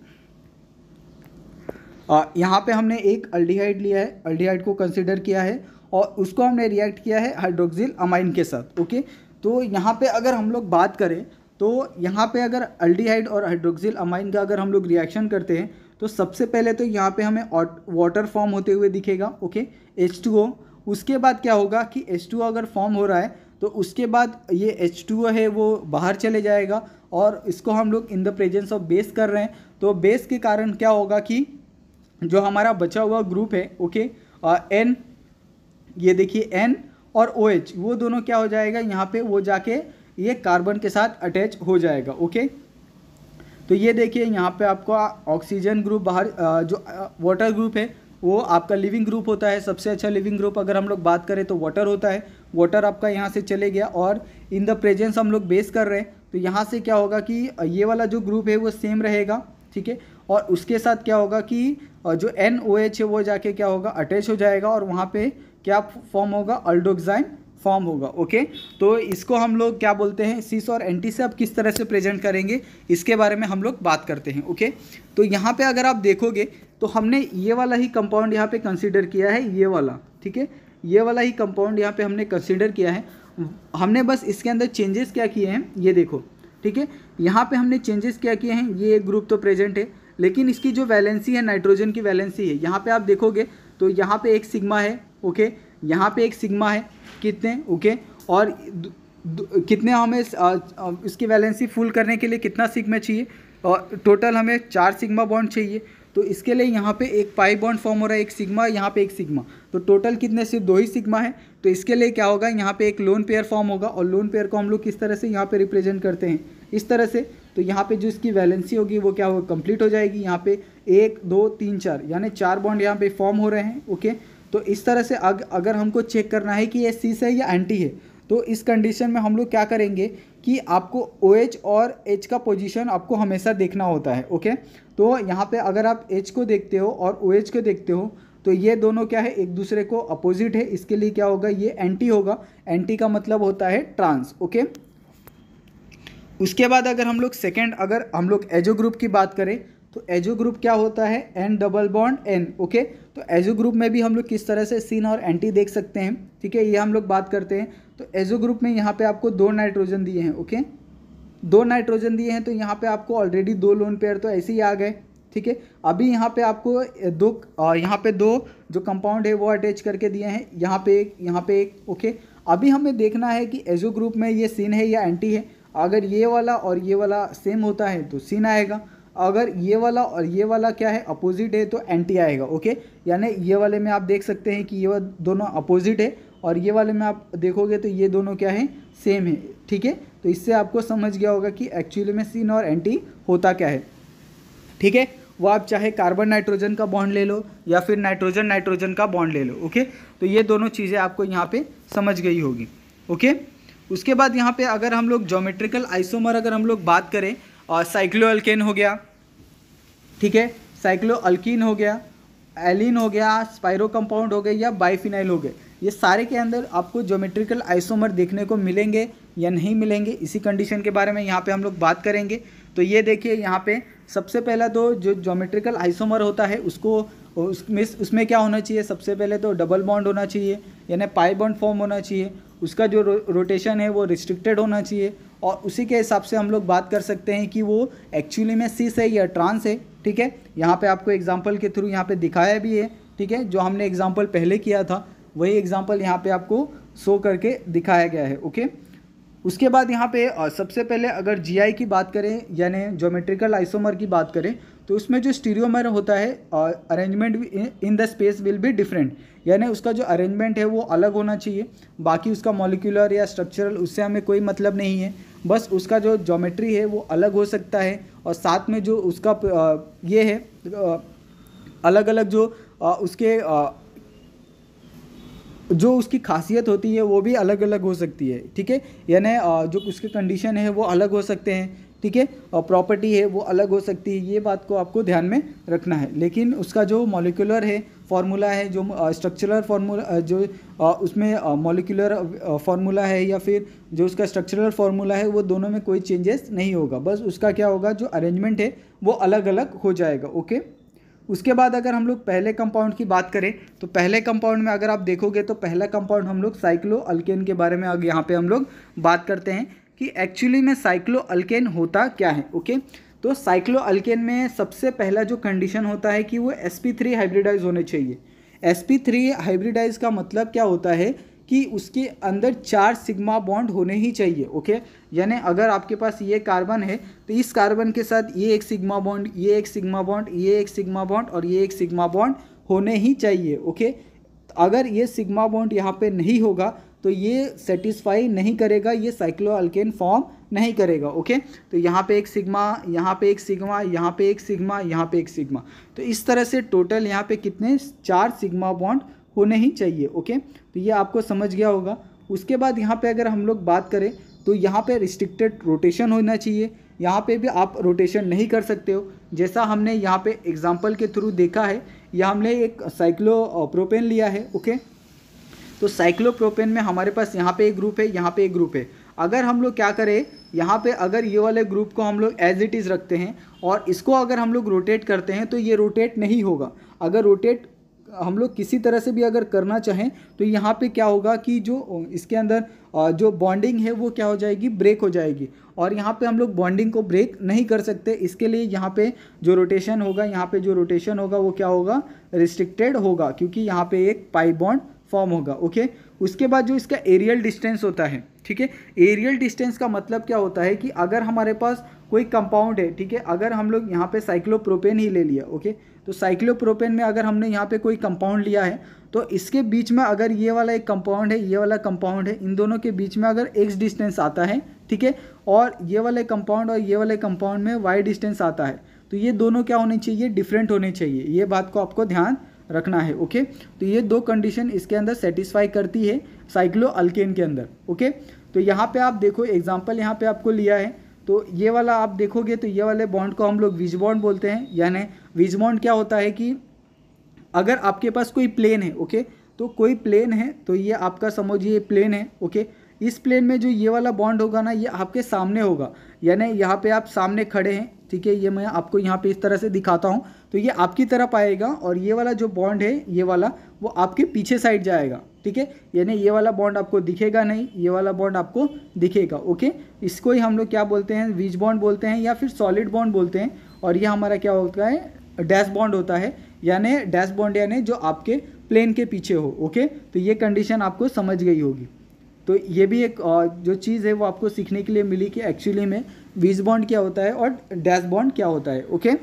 यहाँ पे हमने एक अल्डिहाइड लिया है अल्डिहाइड को कंसिडर किया है, और उसको हमने रिएक्ट किया है हाइड्रोक्सिल अमाइन के साथ ओके तो यहाँ पे अगर हम लोग बात करें तो यहाँ पे अगर अल्डिहाइड और हाइड्रोक्सिल अमाइन का अगर हम लोग रिएक्शन करते हैं तो सबसे पहले तो यहाँ पे हमें वाटर फॉर्म होते हुए दिखेगा ओके एच टू ओ उसके बाद क्या होगा कि एच टू अगर फॉर्म हो रहा है तो उसके बाद ये एच टू है वो बाहर चले जाएगा और इसको हम लोग in the presence of base कर रहे हैं। तो बेस के कारण क्या होगा कि जो हमारा बचा हुआ ग्रुप है ओके एन ये देखिए एन और ओ OH, वो दोनों क्या हो जाएगा यहाँ पे वो जाके ये कार्बन के साथ अटैच हो जाएगा ओके तो ये देखिए, यहाँ पे आपको ऑक्सीजन ग्रुप बाहर जो वाटर ग्रुप है, वो आपका लिविंग ग्रुप होता है। सबसे अच्छा लिविंग ग्रुप अगर हम लोग बात करें तो वाटर होता है। वाटर आपका यहाँ से चले गया और इन द प्रेजेंस हम लोग बेस कर रहे हैं। तो यहाँ से क्या होगा कि ये वाला जो ग्रुप है, वो सेम रहेगा, ठीक है? और उसके साथ क्या होगा कि जो एन ओ एच है, वो जाके क्या होगा अटैच हो जाएगा और वहाँ पे क्या फॉर्म होगा? अल्डोक्साइन फॉर्म होगा ओके तो इसको हम लोग क्या बोलते हैं? सीस और एंटी से अब किस तरह से प्रेजेंट करेंगे? इसके बारे में हम लोग बात करते हैं ओके तो यहाँ पे अगर आप देखोगे तो हमने ये वाला ही कंपाउंड यहाँ पे कंसिडर किया है, ये वाला, ठीक है? ये वाला ही कंपाउंड यहाँ पे हमने कंसिडर किया है। हमने बस इसके अंदर चेंजेस क्या किए हैं, ये देखो, ठीक है? यहाँ पे हमने चेंजेस क्या किए हैं, ये एक ग्रुप तो प्रेजेंट है, लेकिन इसकी जो वैलेंसी है नाइट्रोजन की वैलेंसी है, यहाँ पे आप देखोगे तो यहाँ पे एक सिग्मा है ओके यहाँ पे एक सिग्मा है कितने ओके और कितने हमें इसकी वैलेंसी फुल करने के लिए कितना सिग्मा चाहिए? और टोटल हमें चार सिग्मा बॉन्ड चाहिए। तो इसके लिए यहाँ पे एक पाई बॉन्ड फॉर्म हो रहा है, एक सिग्मा, यहाँ पे एक सिग्मा। तो टोटल कितने सिर्फ़ दो ही सिग्मा है। तो इसके लिए क्या होगा? यहाँ पे एक लोन पेयर फॉर्म होगा। और लोन पेयर को हम लोग किस तरह से यहाँ पे रिप्रेजेंट करते हैं? इस तरह से। तो यहाँ पे जो इसकी वैलेंसी होगी, वो क्या होगा कंप्लीट हो जाएगी। यहाँ पे एक, दो, तीन, चार, यानी चार बॉन्ड यहाँ पे फॉर्म हो रहे हैं ओके तो इस तरह से अग, अगर हमको चेक करना है कि ये सीस है या एंटी है तो इस कंडीशन में हम लोग क्या करेंगे कि आपको ओ OH और एच का पोजीशन आपको हमेशा देखना होता है ओके तो यहाँ पे अगर आप एच को देखते हो और ओ OH को देखते हो तो ये दोनों क्या है एक दूसरे को अपोजिट है। इसके लिए क्या होगा ये एंटी होगा। एंटी का मतलब होता है ट्रांस ओके उसके बाद अगर हम लोग सेकेंड अगर हम लोग एजो ग्रुप की बात करें तो एजो ग्रुप क्या होता है? N double bond N okay तो एजो ग्रुप में भी हम लोग किस तरह से सीन और एंटी देख सकते हैं, ठीक है? ये हम लोग बात करते हैं। तो एजो ग्रुप में यहाँ पे आपको दो नाइट्रोजन दिए हैं ओके दो नाइट्रोजन दिए हैं तो यहाँ पे आपको ऑलरेडी दो लोन पेयर तो ऐसे ही आ गए, ठीक है? अभी यहाँ पे आपको दो यहाँ पे दो जो कंपाउंड है, वो अटैच करके दिए हैं, यहाँ पे एक, यहाँ पे एक ओके अभी हमें देखना है कि एजो ग्रुप में ये सीन है या एंटी है। अगर ये वाला और ये वाला सेम होता है तो सीन आएगा। अगर ये वाला और ये वाला क्या है अपोजिट है तो एंटी आएगा ओके यानी ये वाले में आप देख सकते हैं कि ये दोनों अपोजिट है और ये वाले में आप देखोगे तो ये दोनों क्या है सेम है, ठीक है? तो इससे आपको समझ गया होगा कि एक्चुअली में सीन और एंटी होता क्या है, ठीक है? वो आप चाहे कार्बन नाइट्रोजन का बॉन्ड ले लो या फिर नाइट्रोजन नाइट्रोजन का बॉन्ड ले लो ओके तो ये दोनों चीज़ें आपको यहाँ पे समझ गई होगी ओके उसके बाद यहाँ पे अगर हम लोग जोमेट्रिकल आइसोमर अगर हम लोग बात करें साइक्लो हो गया ठीक है? साइक्लो अल्किन हो गया एलिन हो गया स्पायरो कंपाउंड हो गए या बाईफिनाइल हो गए। ये सारे के अंदर आपको जोमेट्रिकल आइसोमर देखने को मिलेंगे या नहीं मिलेंगे इसी कंडीशन के बारे में यहाँ पे हम लोग बात करेंगे। तो ये देखिए यहाँ पे सबसे पहला तो जो जोमेट्रिकल आइसोमर होता है उसको उसमें उसमें क्या होना चाहिए? सबसे पहले तो डबल बॉन्ड होना चाहिए यानी पाई बॉन्ड फॉर्म होना चाहिए। उसका जो रो, रोटेशन है वो रिस्ट्रिक्टेड होना चाहिए। और उसी के हिसाब से हम लोग बात कर सकते हैं कि वो एक्चुअली में सिस है या ट्रांस है, ठीक है? यहाँ पे आपको एग्ज़ाम्पल के थ्रू यहाँ पे दिखाया भी है, ठीक है? जो हमने एग्ज़ाम्पल पहले किया था, वही एग्ज़ाम्पल यहाँ पे आपको शो करके दिखाया गया है ओके उसके बाद यहाँ पे सबसे पहले अगर जीआई की बात करें, यानी जोमेट्रिकल आइसोमर की बात करें तो उसमें जो स्टीरियोमर होता है arrangement in the space will be different यानी उसका जो अरेंजमेंट है वो अलग होना चाहिए, बाकी उसका मॉलिकुलर या स्ट्रक्चरल उससे हमें कोई मतलब नहीं है। बस उसका जो जोमेट्री है वो अलग हो सकता है और साथ में जो उसका ये है अलग अलग जो उसके जो उसकी खासियत होती है वो भी अलग अलग हो सकती है, ठीक है? यानी जो उसके कंडीशन है वो अलग हो सकते हैं, ठीक है? और प्रॉपर्टी है वो अलग हो सकती है, ये बात को आपको ध्यान में रखना है। लेकिन उसका जो मॉलिकुलर है फार्मूला है, जो स्ट्रक्चरल फार्मूला जो उसमें मॉलिकुलर फार्मूला है या फिर जो उसका स्ट्रक्चरल फार्मूला है, वो दोनों में कोई चेंजेस नहीं होगा। बस उसका क्या होगा, जो अरेंजमेंट है, वो अलग अलग हो जाएगा ओके उसके बाद अगर हम लोग पहले कंपाउंड की बात करें तो पहले कंपाउंड में अगर आप देखोगे तो पहला कंपाउंड हम लोग साइक्लो अल्केन के बारे में यहाँ पे हम लोग बात करते हैं कि एक्चुअली में साइक्लो अल्केन होता क्या है ओके तो साइक्लो अल्केन में सबसे पहला जो कंडीशन होता है कि वो एस पी थ्री हाइब्रिडाइज होने चाहिए। एस पी थ्री हाइब्रिडाइज का मतलब क्या होता है कि उसके अंदर चार सिग्मा बॉन्ड होने ही चाहिए ओके यानी अगर आपके पास ये कार्बन है तो इस कार्बन के साथ ये एक सिग्मा बॉन्ड ये एक सिग्मा बॉन्ड ये एक सिग्मा बॉन्ड और ये एक सिग्मा बॉन्ड होने ही चाहिए ओके अगर ये सिग्मा बॉन्ड यहाँ पे नहीं होगा तो ये सेटिस्फाई नहीं करेगा, ये साइक्लो अल्केन फॉर्म नहीं करेगा ओके तो यहाँ पे एक सिग्मा यहाँ पे एक सिग्मा यहाँ पे एक सिग्मा यहाँ पे एक सिग्मा तो इस तरह से टोटल यहाँ पे कितने चार सिग्मा बॉन्ड होने ही चाहिए ओके तो ये आपको समझ गया होगा उसके बाद यहाँ पे अगर हम लोग बात करें तो यहाँ पे रिस्ट्रिक्टेड रोटेशन होना चाहिए यहाँ पे भी आप रोटेशन नहीं कर सकते हो जैसा हमने यहाँ पे एग्जांपल के थ्रू देखा है या हमने एक साइक्लोप्रोपेन लिया है ओके तो साइक्लोप्रोपेन में हमारे पास यहाँ पे एक ग्रुप है यहाँ पे एक ग्रुप है अगर हम लोग क्या करें, यहाँ पे अगर ये वाले ग्रुप को हम लोग एज इट इज़ रखते हैं और इसको अगर हम लोग रोटेट करते हैं तो ये रोटेट नहीं होगा। अगर रोटेट हम लोग किसी तरह से भी अगर करना चाहें तो यहाँ पे क्या होगा कि जो, इसके अंदर जो बॉन्डिंग है, वो क्या हो जाएगी ब्रेक हो जाएगी। और यहाँ पे हम लोग बॉन्डिंग को ब्रेक नहीं कर सकते। इसके लिए यहाँ पे जो रोटेशन होगा, यहाँ पे जो रोटेशन होगा, वो क्या होगा? रिस्ट्रिक्टेड होगा, क्योंकि यहाँ पे एक पाई बॉन्ड फॉर्म होगा ओके उसके बाद जो इसका एरियल डिस्टेंस होता है ठीक है? एरियल डिस्टेंस का मतलब क्या होता है कि अगर हमारे पास कोई कंपाउंड है, ठीक है? अगर हम लोग यहाँ पे साइक्लोप्रोपेन ही ले लिया ओके तो साइक्लोप्रोपेन में अगर हमने यहाँ पे कोई कंपाउंड लिया है तो इसके बीच में अगर ये वाला एक कंपाउंड है, ये वाला कंपाउंड है, इन दोनों के बीच में अगर एक्स डिस्टेंस आता है, ठीक है? और ये वाले कंपाउंड और ये वाले कंपाउंड में वाई डिस्टेंस आता है तो ये दोनों क्या होने चाहिए? डिफरेंट होने चाहिए। ये बात को आपको ध्यान रखना है ओके तो ये दो कंडीशन इसके अंदर सेटिस्फाई करती है साइक्लो अल्केन के अंदर ओके तो यहाँ पे आप देखो एग्ज़ाम्पल यहाँ पे आपको लिया है। तो ये वाला आप देखोगे तो ये वाले बॉन्ड को हम लोग विज बॉन्ड बोलते हैं? यानी विज बॉन्ड क्या होता है कि अगर आपके पास कोई प्लेन है ओके तो कोई प्लेन है तो ये आपका समझिए प्लेन है ओके इस प्लेन में जो ये वाला बॉन्ड होगा ना, ये आपके सामने होगा। यानी यहाँ पे आप सामने खड़े हैं, ठीक है? ये मैं आपको यहाँ पे इस तरह से दिखाता हूँ। तो ये आपकी तरफ़ आएगा और ये वाला जो बॉन्ड है, ये वाला, वो आपके पीछे साइड जाएगा। ठीक है? यानी ये वाला बॉन्ड आपको दिखेगा नहीं, ये वाला बॉन्ड आपको दिखेगा ओके इसको ही हम लोग क्या बोलते हैं? वीज बॉन्ड बोलते हैं या फिर सॉलिड बॉन्ड बोलते हैं? और ये हमारा क्या होता है? डैश बॉन्ड होता है, यानी डैश बॉन्ड यानी जो आपके प्लेन के पीछे हो ओके तो ये कंडीशन आपको समझ गई होगी। तो ये भी एक जो चीज़ है वो आपको सीखने के लिए मिली कि एक्चुअली में वीज बॉन्ड क्या होता है और डैश बॉन्ड क्या होता है ओके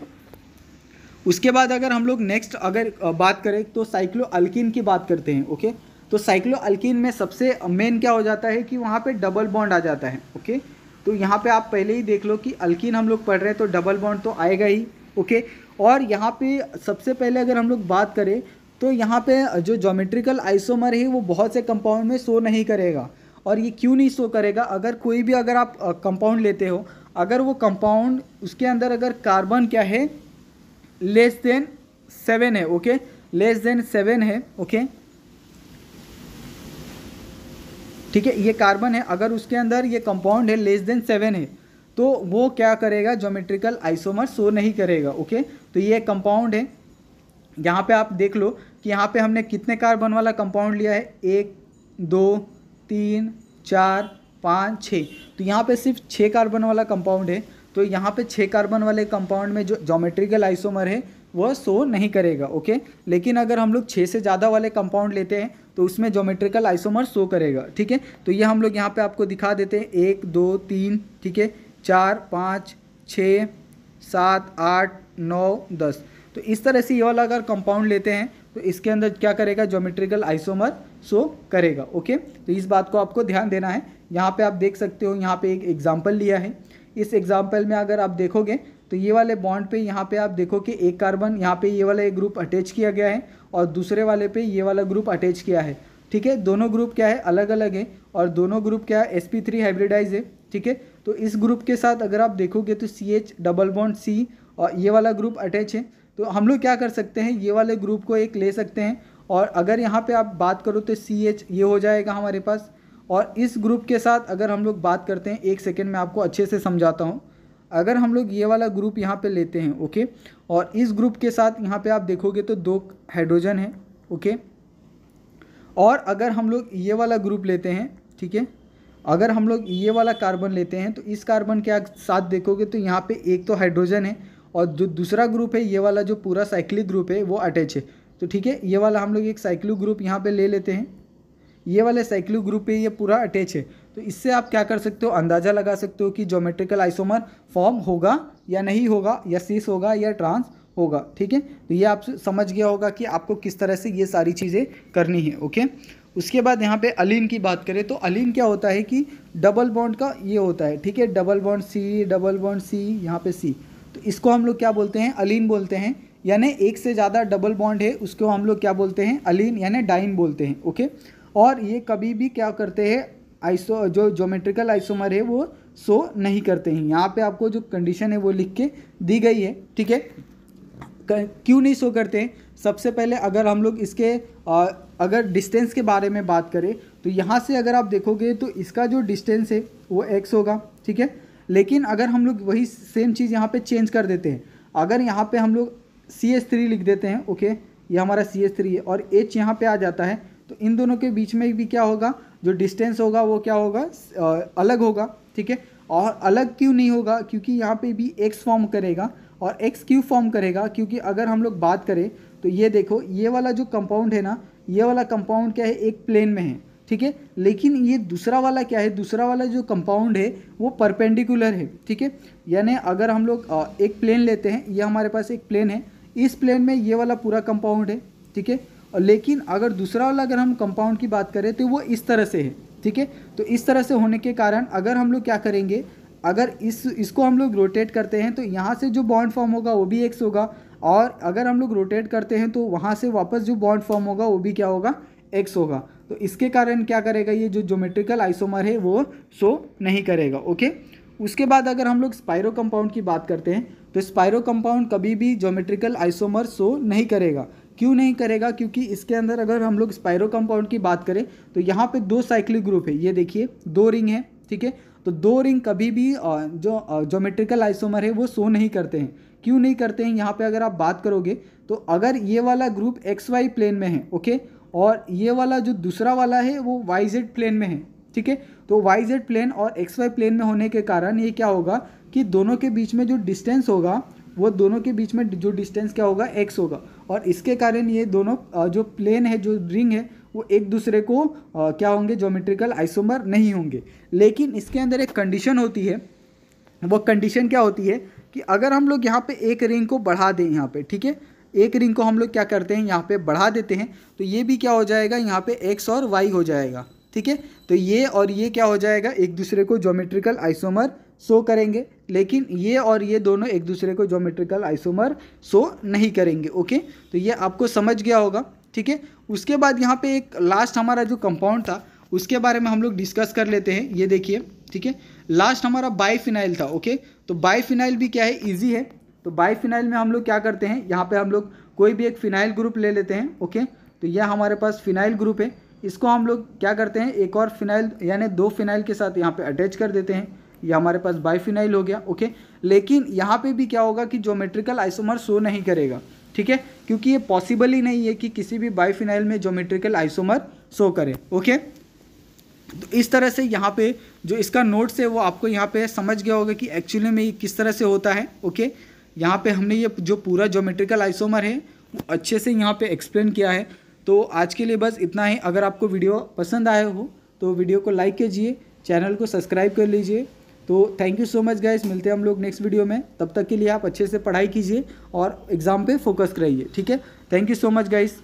उसके बाद अगर हम लोग नेक्स्ट अगर बात करें तो साइक्लो अल्किन की बात करते हैं ओके तो साइक्लो अल्किन में सबसे मेन क्या हो जाता है कि वहाँ पे डबल बॉन्ड आ जाता है ओके तो यहाँ पे आप पहले ही देख लो कि अल्किन हम लोग पढ़ रहे हैं तो डबल बॉन्ड तो आएगा ही ओके और यहाँ पे सबसे पहले अगर हम लोग बात करें तो यहाँ पे जो जोमेट्रिकल आइसोमर है, वो बहुत से कंपाउंड में शो नहीं करेगा। और ये क्यों नहीं शो करेगा? अगर कोई भी अगर आप कंपाउंड लेते हो, अगर वो कंपाउंड उसके अंदर अगर कार्बन क्या है? लेस देन सेवन है ओके लेस देन सेवन है ओके ठीक है, ये कार्बन है, अगर उसके अंदर ये कंपाउंड है लेस देन सेवन है तो वो क्या करेगा जोमेट्रिकल आइसोमर शो नहीं करेगा ओके तो ये कंपाउंड है। यहाँ पे आप देख लो कि यहाँ पे हमने कितने कार्बन वाला कंपाउंड लिया है? एक, दो, तीन, चार, पाँच छः तो यहाँ पे सिर्फ़ छः कार्बन वाला कंपाउंड है तो यहाँ पे छः कार्बन वाले कंपाउंड में जो जोमेट्रिकल आइसोमर है वह शो नहीं करेगा ओके लेकिन अगर हम लोग छः से ज़्यादा वाले कंपाउंड लेते हैं तो उसमें जोमेट्रिकल आइसोमर शो करेगा, ठीक है? तो ये हम लोग यहाँ पे आपको दिखा देते हैं। एक, दो, तीन, ठीक है? चार, पाँच, छः, सात, आठ, नौ, दस। तो इस तरह से ये वाला अगर कंपाउंड लेते हैं तो इसके अंदर क्या करेगा? जोमेट्रिकल आइसोमर शो करेगा, ओके? तो इस बात को आपको ध्यान देना है। यहाँ पे आप देख सकते हो, यहाँ पे एक एग्ज़ाम्पल लिया है। इस एग्ज़ाम्पल में अगर आप देखोगे तो ये वाले बॉन्ड पे यहाँ पे आप देखो कि एक कार्बन यहाँ पे ये वाला एक ग्रुप अटैच किया गया है। और दूसरे वाले पे ये वाला ग्रुप अटैच किया है। ठीक है? दोनों ग्रुप क्या है? अलग अलग है और दोनों ग्रुप क्या है? एस पी थ्री हाइब्रिडाइज है। ठीक है? तो इस ग्रुप के साथ अगर आप देखोगे तो C H double bond C और ये वाला ग्रुप अटैच है। तो हम लोग क्या कर सकते हैं? ये वाले ग्रुप को एक ले सकते हैं और अगर यहाँ पे आप बात करो तो सी एच ये हो जाएगा हमारे पास। और इस ग्रुप के साथ अगर हम लोग बात करते हैं, एक सेकेंड में आपको अच्छे से समझाता हूँ। अगर हम लोग ये वाला ग्रुप यहाँ पे लेते हैं ओके और इस ग्रुप के साथ यहाँ पे आप देखोगे तो दो हाइड्रोजन है, ओके? और अगर हम लोग ये वाला ग्रुप लेते हैं, ठीक है? अगर हम लोग ये वाला कार्बन लेते हैं तो इस कार्बन के साथ देखोगे तो यहाँ पे एक तो हाइड्रोजन है और जो दूसरा ग्रुप है, ये वाला जो पूरा साइक्लिक ग्रुप है, वो अटैच है। तो ठीक है, ये वाला हम लोग एक साइक्लिक ग्रुप यहाँ पे ले लेते हैं। ये वाले साइक्लिक ग्रुप पे ये पूरा अटैच है। तो इससे आप क्या कर सकते हो, अंदाज़ा लगा सकते हो कि जोमेट्रिकल आइसोमर फॉर्म होगा या नहीं होगा, या सीस होगा या ट्रांस होगा, ठीक है? तो ये आप समझ गया होगा कि आपको किस तरह से ये सारी चीज़ें करनी है, ओके? उसके बाद यहाँ पे अलीन की बात करें तो अलीन क्या होता है कि डबल बॉन्ड का ये होता है, ठीक है? Double bond C, double bond C, यहाँ पे सी। तो इसको हम लोग क्या बोलते हैं? अलीन बोलते हैं, यानी एक से ज़्यादा डबल बॉन्ड है, उसको हम लोग क्या बोलते हैं? अलीन, यानी डाइन बोलते हैं, ओके? और ये कभी भी क्या करते हैं? आइसो, जो जोमेट्रिकल आइसोमर है, वो शो नहीं करते हैं। यहाँ पे आपको जो कंडीशन है, वो लिख के दी गई है, ठीक है? क्यों नहीं शो करते? हैं सबसे पहले अगर हम लोग इसके आ, अगर डिस्टेंस के बारे में बात करें तो यहाँ से अगर आप देखोगे तो इसका जो डिस्टेंस है वो एक्स होगा ठीक है? लेकिन अगर हम लोग वही सेम चीज़ यहाँ पे चेंज कर देते हैं अगर यहाँ पे हम लोग सी एस थ्री लिख देते हैं ओके ये हमारा सी एस थ्री है और एच यहाँ पे आ जाता है तो इन दोनों के बीच में भी क्या होगा? जो डिस्टेंस होगा वो क्या होगा? अलग होगा ठीक है? और अलग क्यों नहीं होगा? क्योंकि यहाँ पे भी एक्स फॉर्म करेगा और एक्स क्यू फॉर्म करेगा? क्योंकि अगर हम लोग बात करें तो ये देखो, ये वाला जो कंपाउंड है ना, ये वाला कंपाउंड क्या है? एक प्लेन में है, ठीक है? लेकिन ये दूसरा वाला क्या है? दूसरा वाला जो कंपाउंड है, वो परपेंडिकुलर है, ठीक है? यानी अगर हम लोग एक प्लेन लेते हैं, ये हमारे पास एक प्लेन है, इस प्लेन में ये वाला पूरा कंपाउंड है, ठीक है? लेकिन अगर दूसरा वाला अगर हम कंपाउंड की बात करें तो वो इस तरह से है, ठीक है? तो इस तरह से होने के कारण अगर हम लोग क्या करेंगे अगर इस, इसको हम लोग रोटेट करते हैं तो यहाँ से जो बॉन्ड फॉर्म होगा, वो भी एक्स होगा। और अगर हम लोग रोटेट करते हैं तो वहाँ से वापस जो बॉन्ड फॉर्म होगा, वो भी क्या होगा? एक्स होगा। तो इसके कारण क्या करेगा, ये जो जोमेट्रिकल आइसोमर है, वो शो नहीं करेगा ओके उसके बाद अगर हम लोग स्पायरो कंपाउंड की बात करते हैं तो स्पायरो कंपाउंड कभी भी जोमेट्रिकल आइसोमर शो नहीं करेगा। क्यों नहीं करेगा? क्योंकि इसके अंदर अगर हम लोग स्पायरो कंपाउंड की बात करें तो यहाँ पे दो साइक्लिक ग्रुप है। ये देखिए, दो रिंग है, ठीक है? तो दो रिंग कभी भी जो जोमेट्रिकल आइसोमर है, वो शो नहीं करते हैं। क्यों नहीं करते हैं? यहाँ पे अगर आप बात करोगे तो अगर ये वाला ग्रुप एक्स वाई प्लेन में है ओके और ये वाला जो दूसरा वाला है, वो वाई जेड प्लेन में है, ठीक है? तो वाई जेड प्लेन और एक्स वाई प्लेन में होने के कारण ये क्या होगा कि दोनों के बीच में जो डिस्टेंस होगा, वो दोनों के बीच में जो डिस्टेंस क्या होगा? एक्स होगा। और इसके कारण ये दोनों जो प्लेन है, जो रिंग है वो एक दूसरे को आ, क्या होंगे? जोमेट्रिकल आइसोमर नहीं होंगे। लेकिन इसके अंदर एक कंडीशन होती है। वो कंडीशन क्या होती है कि अगर हम लोग यहाँ पे एक रिंग को बढ़ा दें यहाँ पे ठीक है? एक रिंग को हम लोग क्या करते हैं? यहाँ पे बढ़ा देते हैं। तो ये भी क्या हो जाएगा? यहाँ पे एक्स और वाई हो जाएगा ठीक है? तो ये और ये क्या हो जाएगा? एक दूसरे को जोमेट्रिकल आइसोमर शो करेंगे। लेकिन ये और ये दोनों एक दूसरे को जोमेट्रिकल आइसोमर शो नहीं करेंगे ओके तो ये आपको समझ गया होगा ठीक है? उसके बाद यहाँ पे एक लास्ट हमारा जो कंपाउंड था, उसके बारे में हम लोग डिस्कस कर लेते हैं, ये देखिए, ठीक है? लास्ट हमारा बाईफिनाइल था ओके तो बाईफिनाइल भी क्या है? ईजी है। तो बाईफिनाइल में हम लोग क्या करते हैं? यहाँ पे हम लोग कोई भी एक फिनाइल ग्रुप ले लेते हैं ओके तो यह हमारे पास फिनाइल ग्रुप है। इसको हम लोग क्या करते हैं? एक और फिनाइल यानी दो फिनाइल के साथ यहाँ पे अटैच कर देते हैं। ये हमारे पास बाईफिनाइल हो गया ओके लेकिन यहाँ पे भी क्या होगा कि जोमेट्रिकल आइसोमर शो नहीं करेगा। ठीक है? क्योंकि ये पॉसिबल ही नहीं है कि किसी भी बाईफिनाइल में जोमेट्रिकल आइसोमर शो करे ओके तो इस तरह से यहाँ पे जो इसका नोट्स है, वो आपको यहाँ पे समझ गया होगा कि एक्चुअली में ये किस तरह से होता है ओके यहाँ पे हमने ये जो पूरा जोमेट्रिकल आइसोमर है, वो अच्छे से यहाँ पे एक्सप्लेन किया है। तो आज के लिए बस इतना ही। अगर आपको वीडियो पसंद आया हो तो वीडियो को लाइक कीजिए चैनल को सब्सक्राइब कर लीजिए। तो thank you so much guys मिलते हैं हम लोग नेक्स्ट वीडियो में. तब तक के लिए आप अच्छे से पढ़ाई कीजिए और एग्ज़ाम पे फोकस कराइए, ठीक है? Thank you so much guys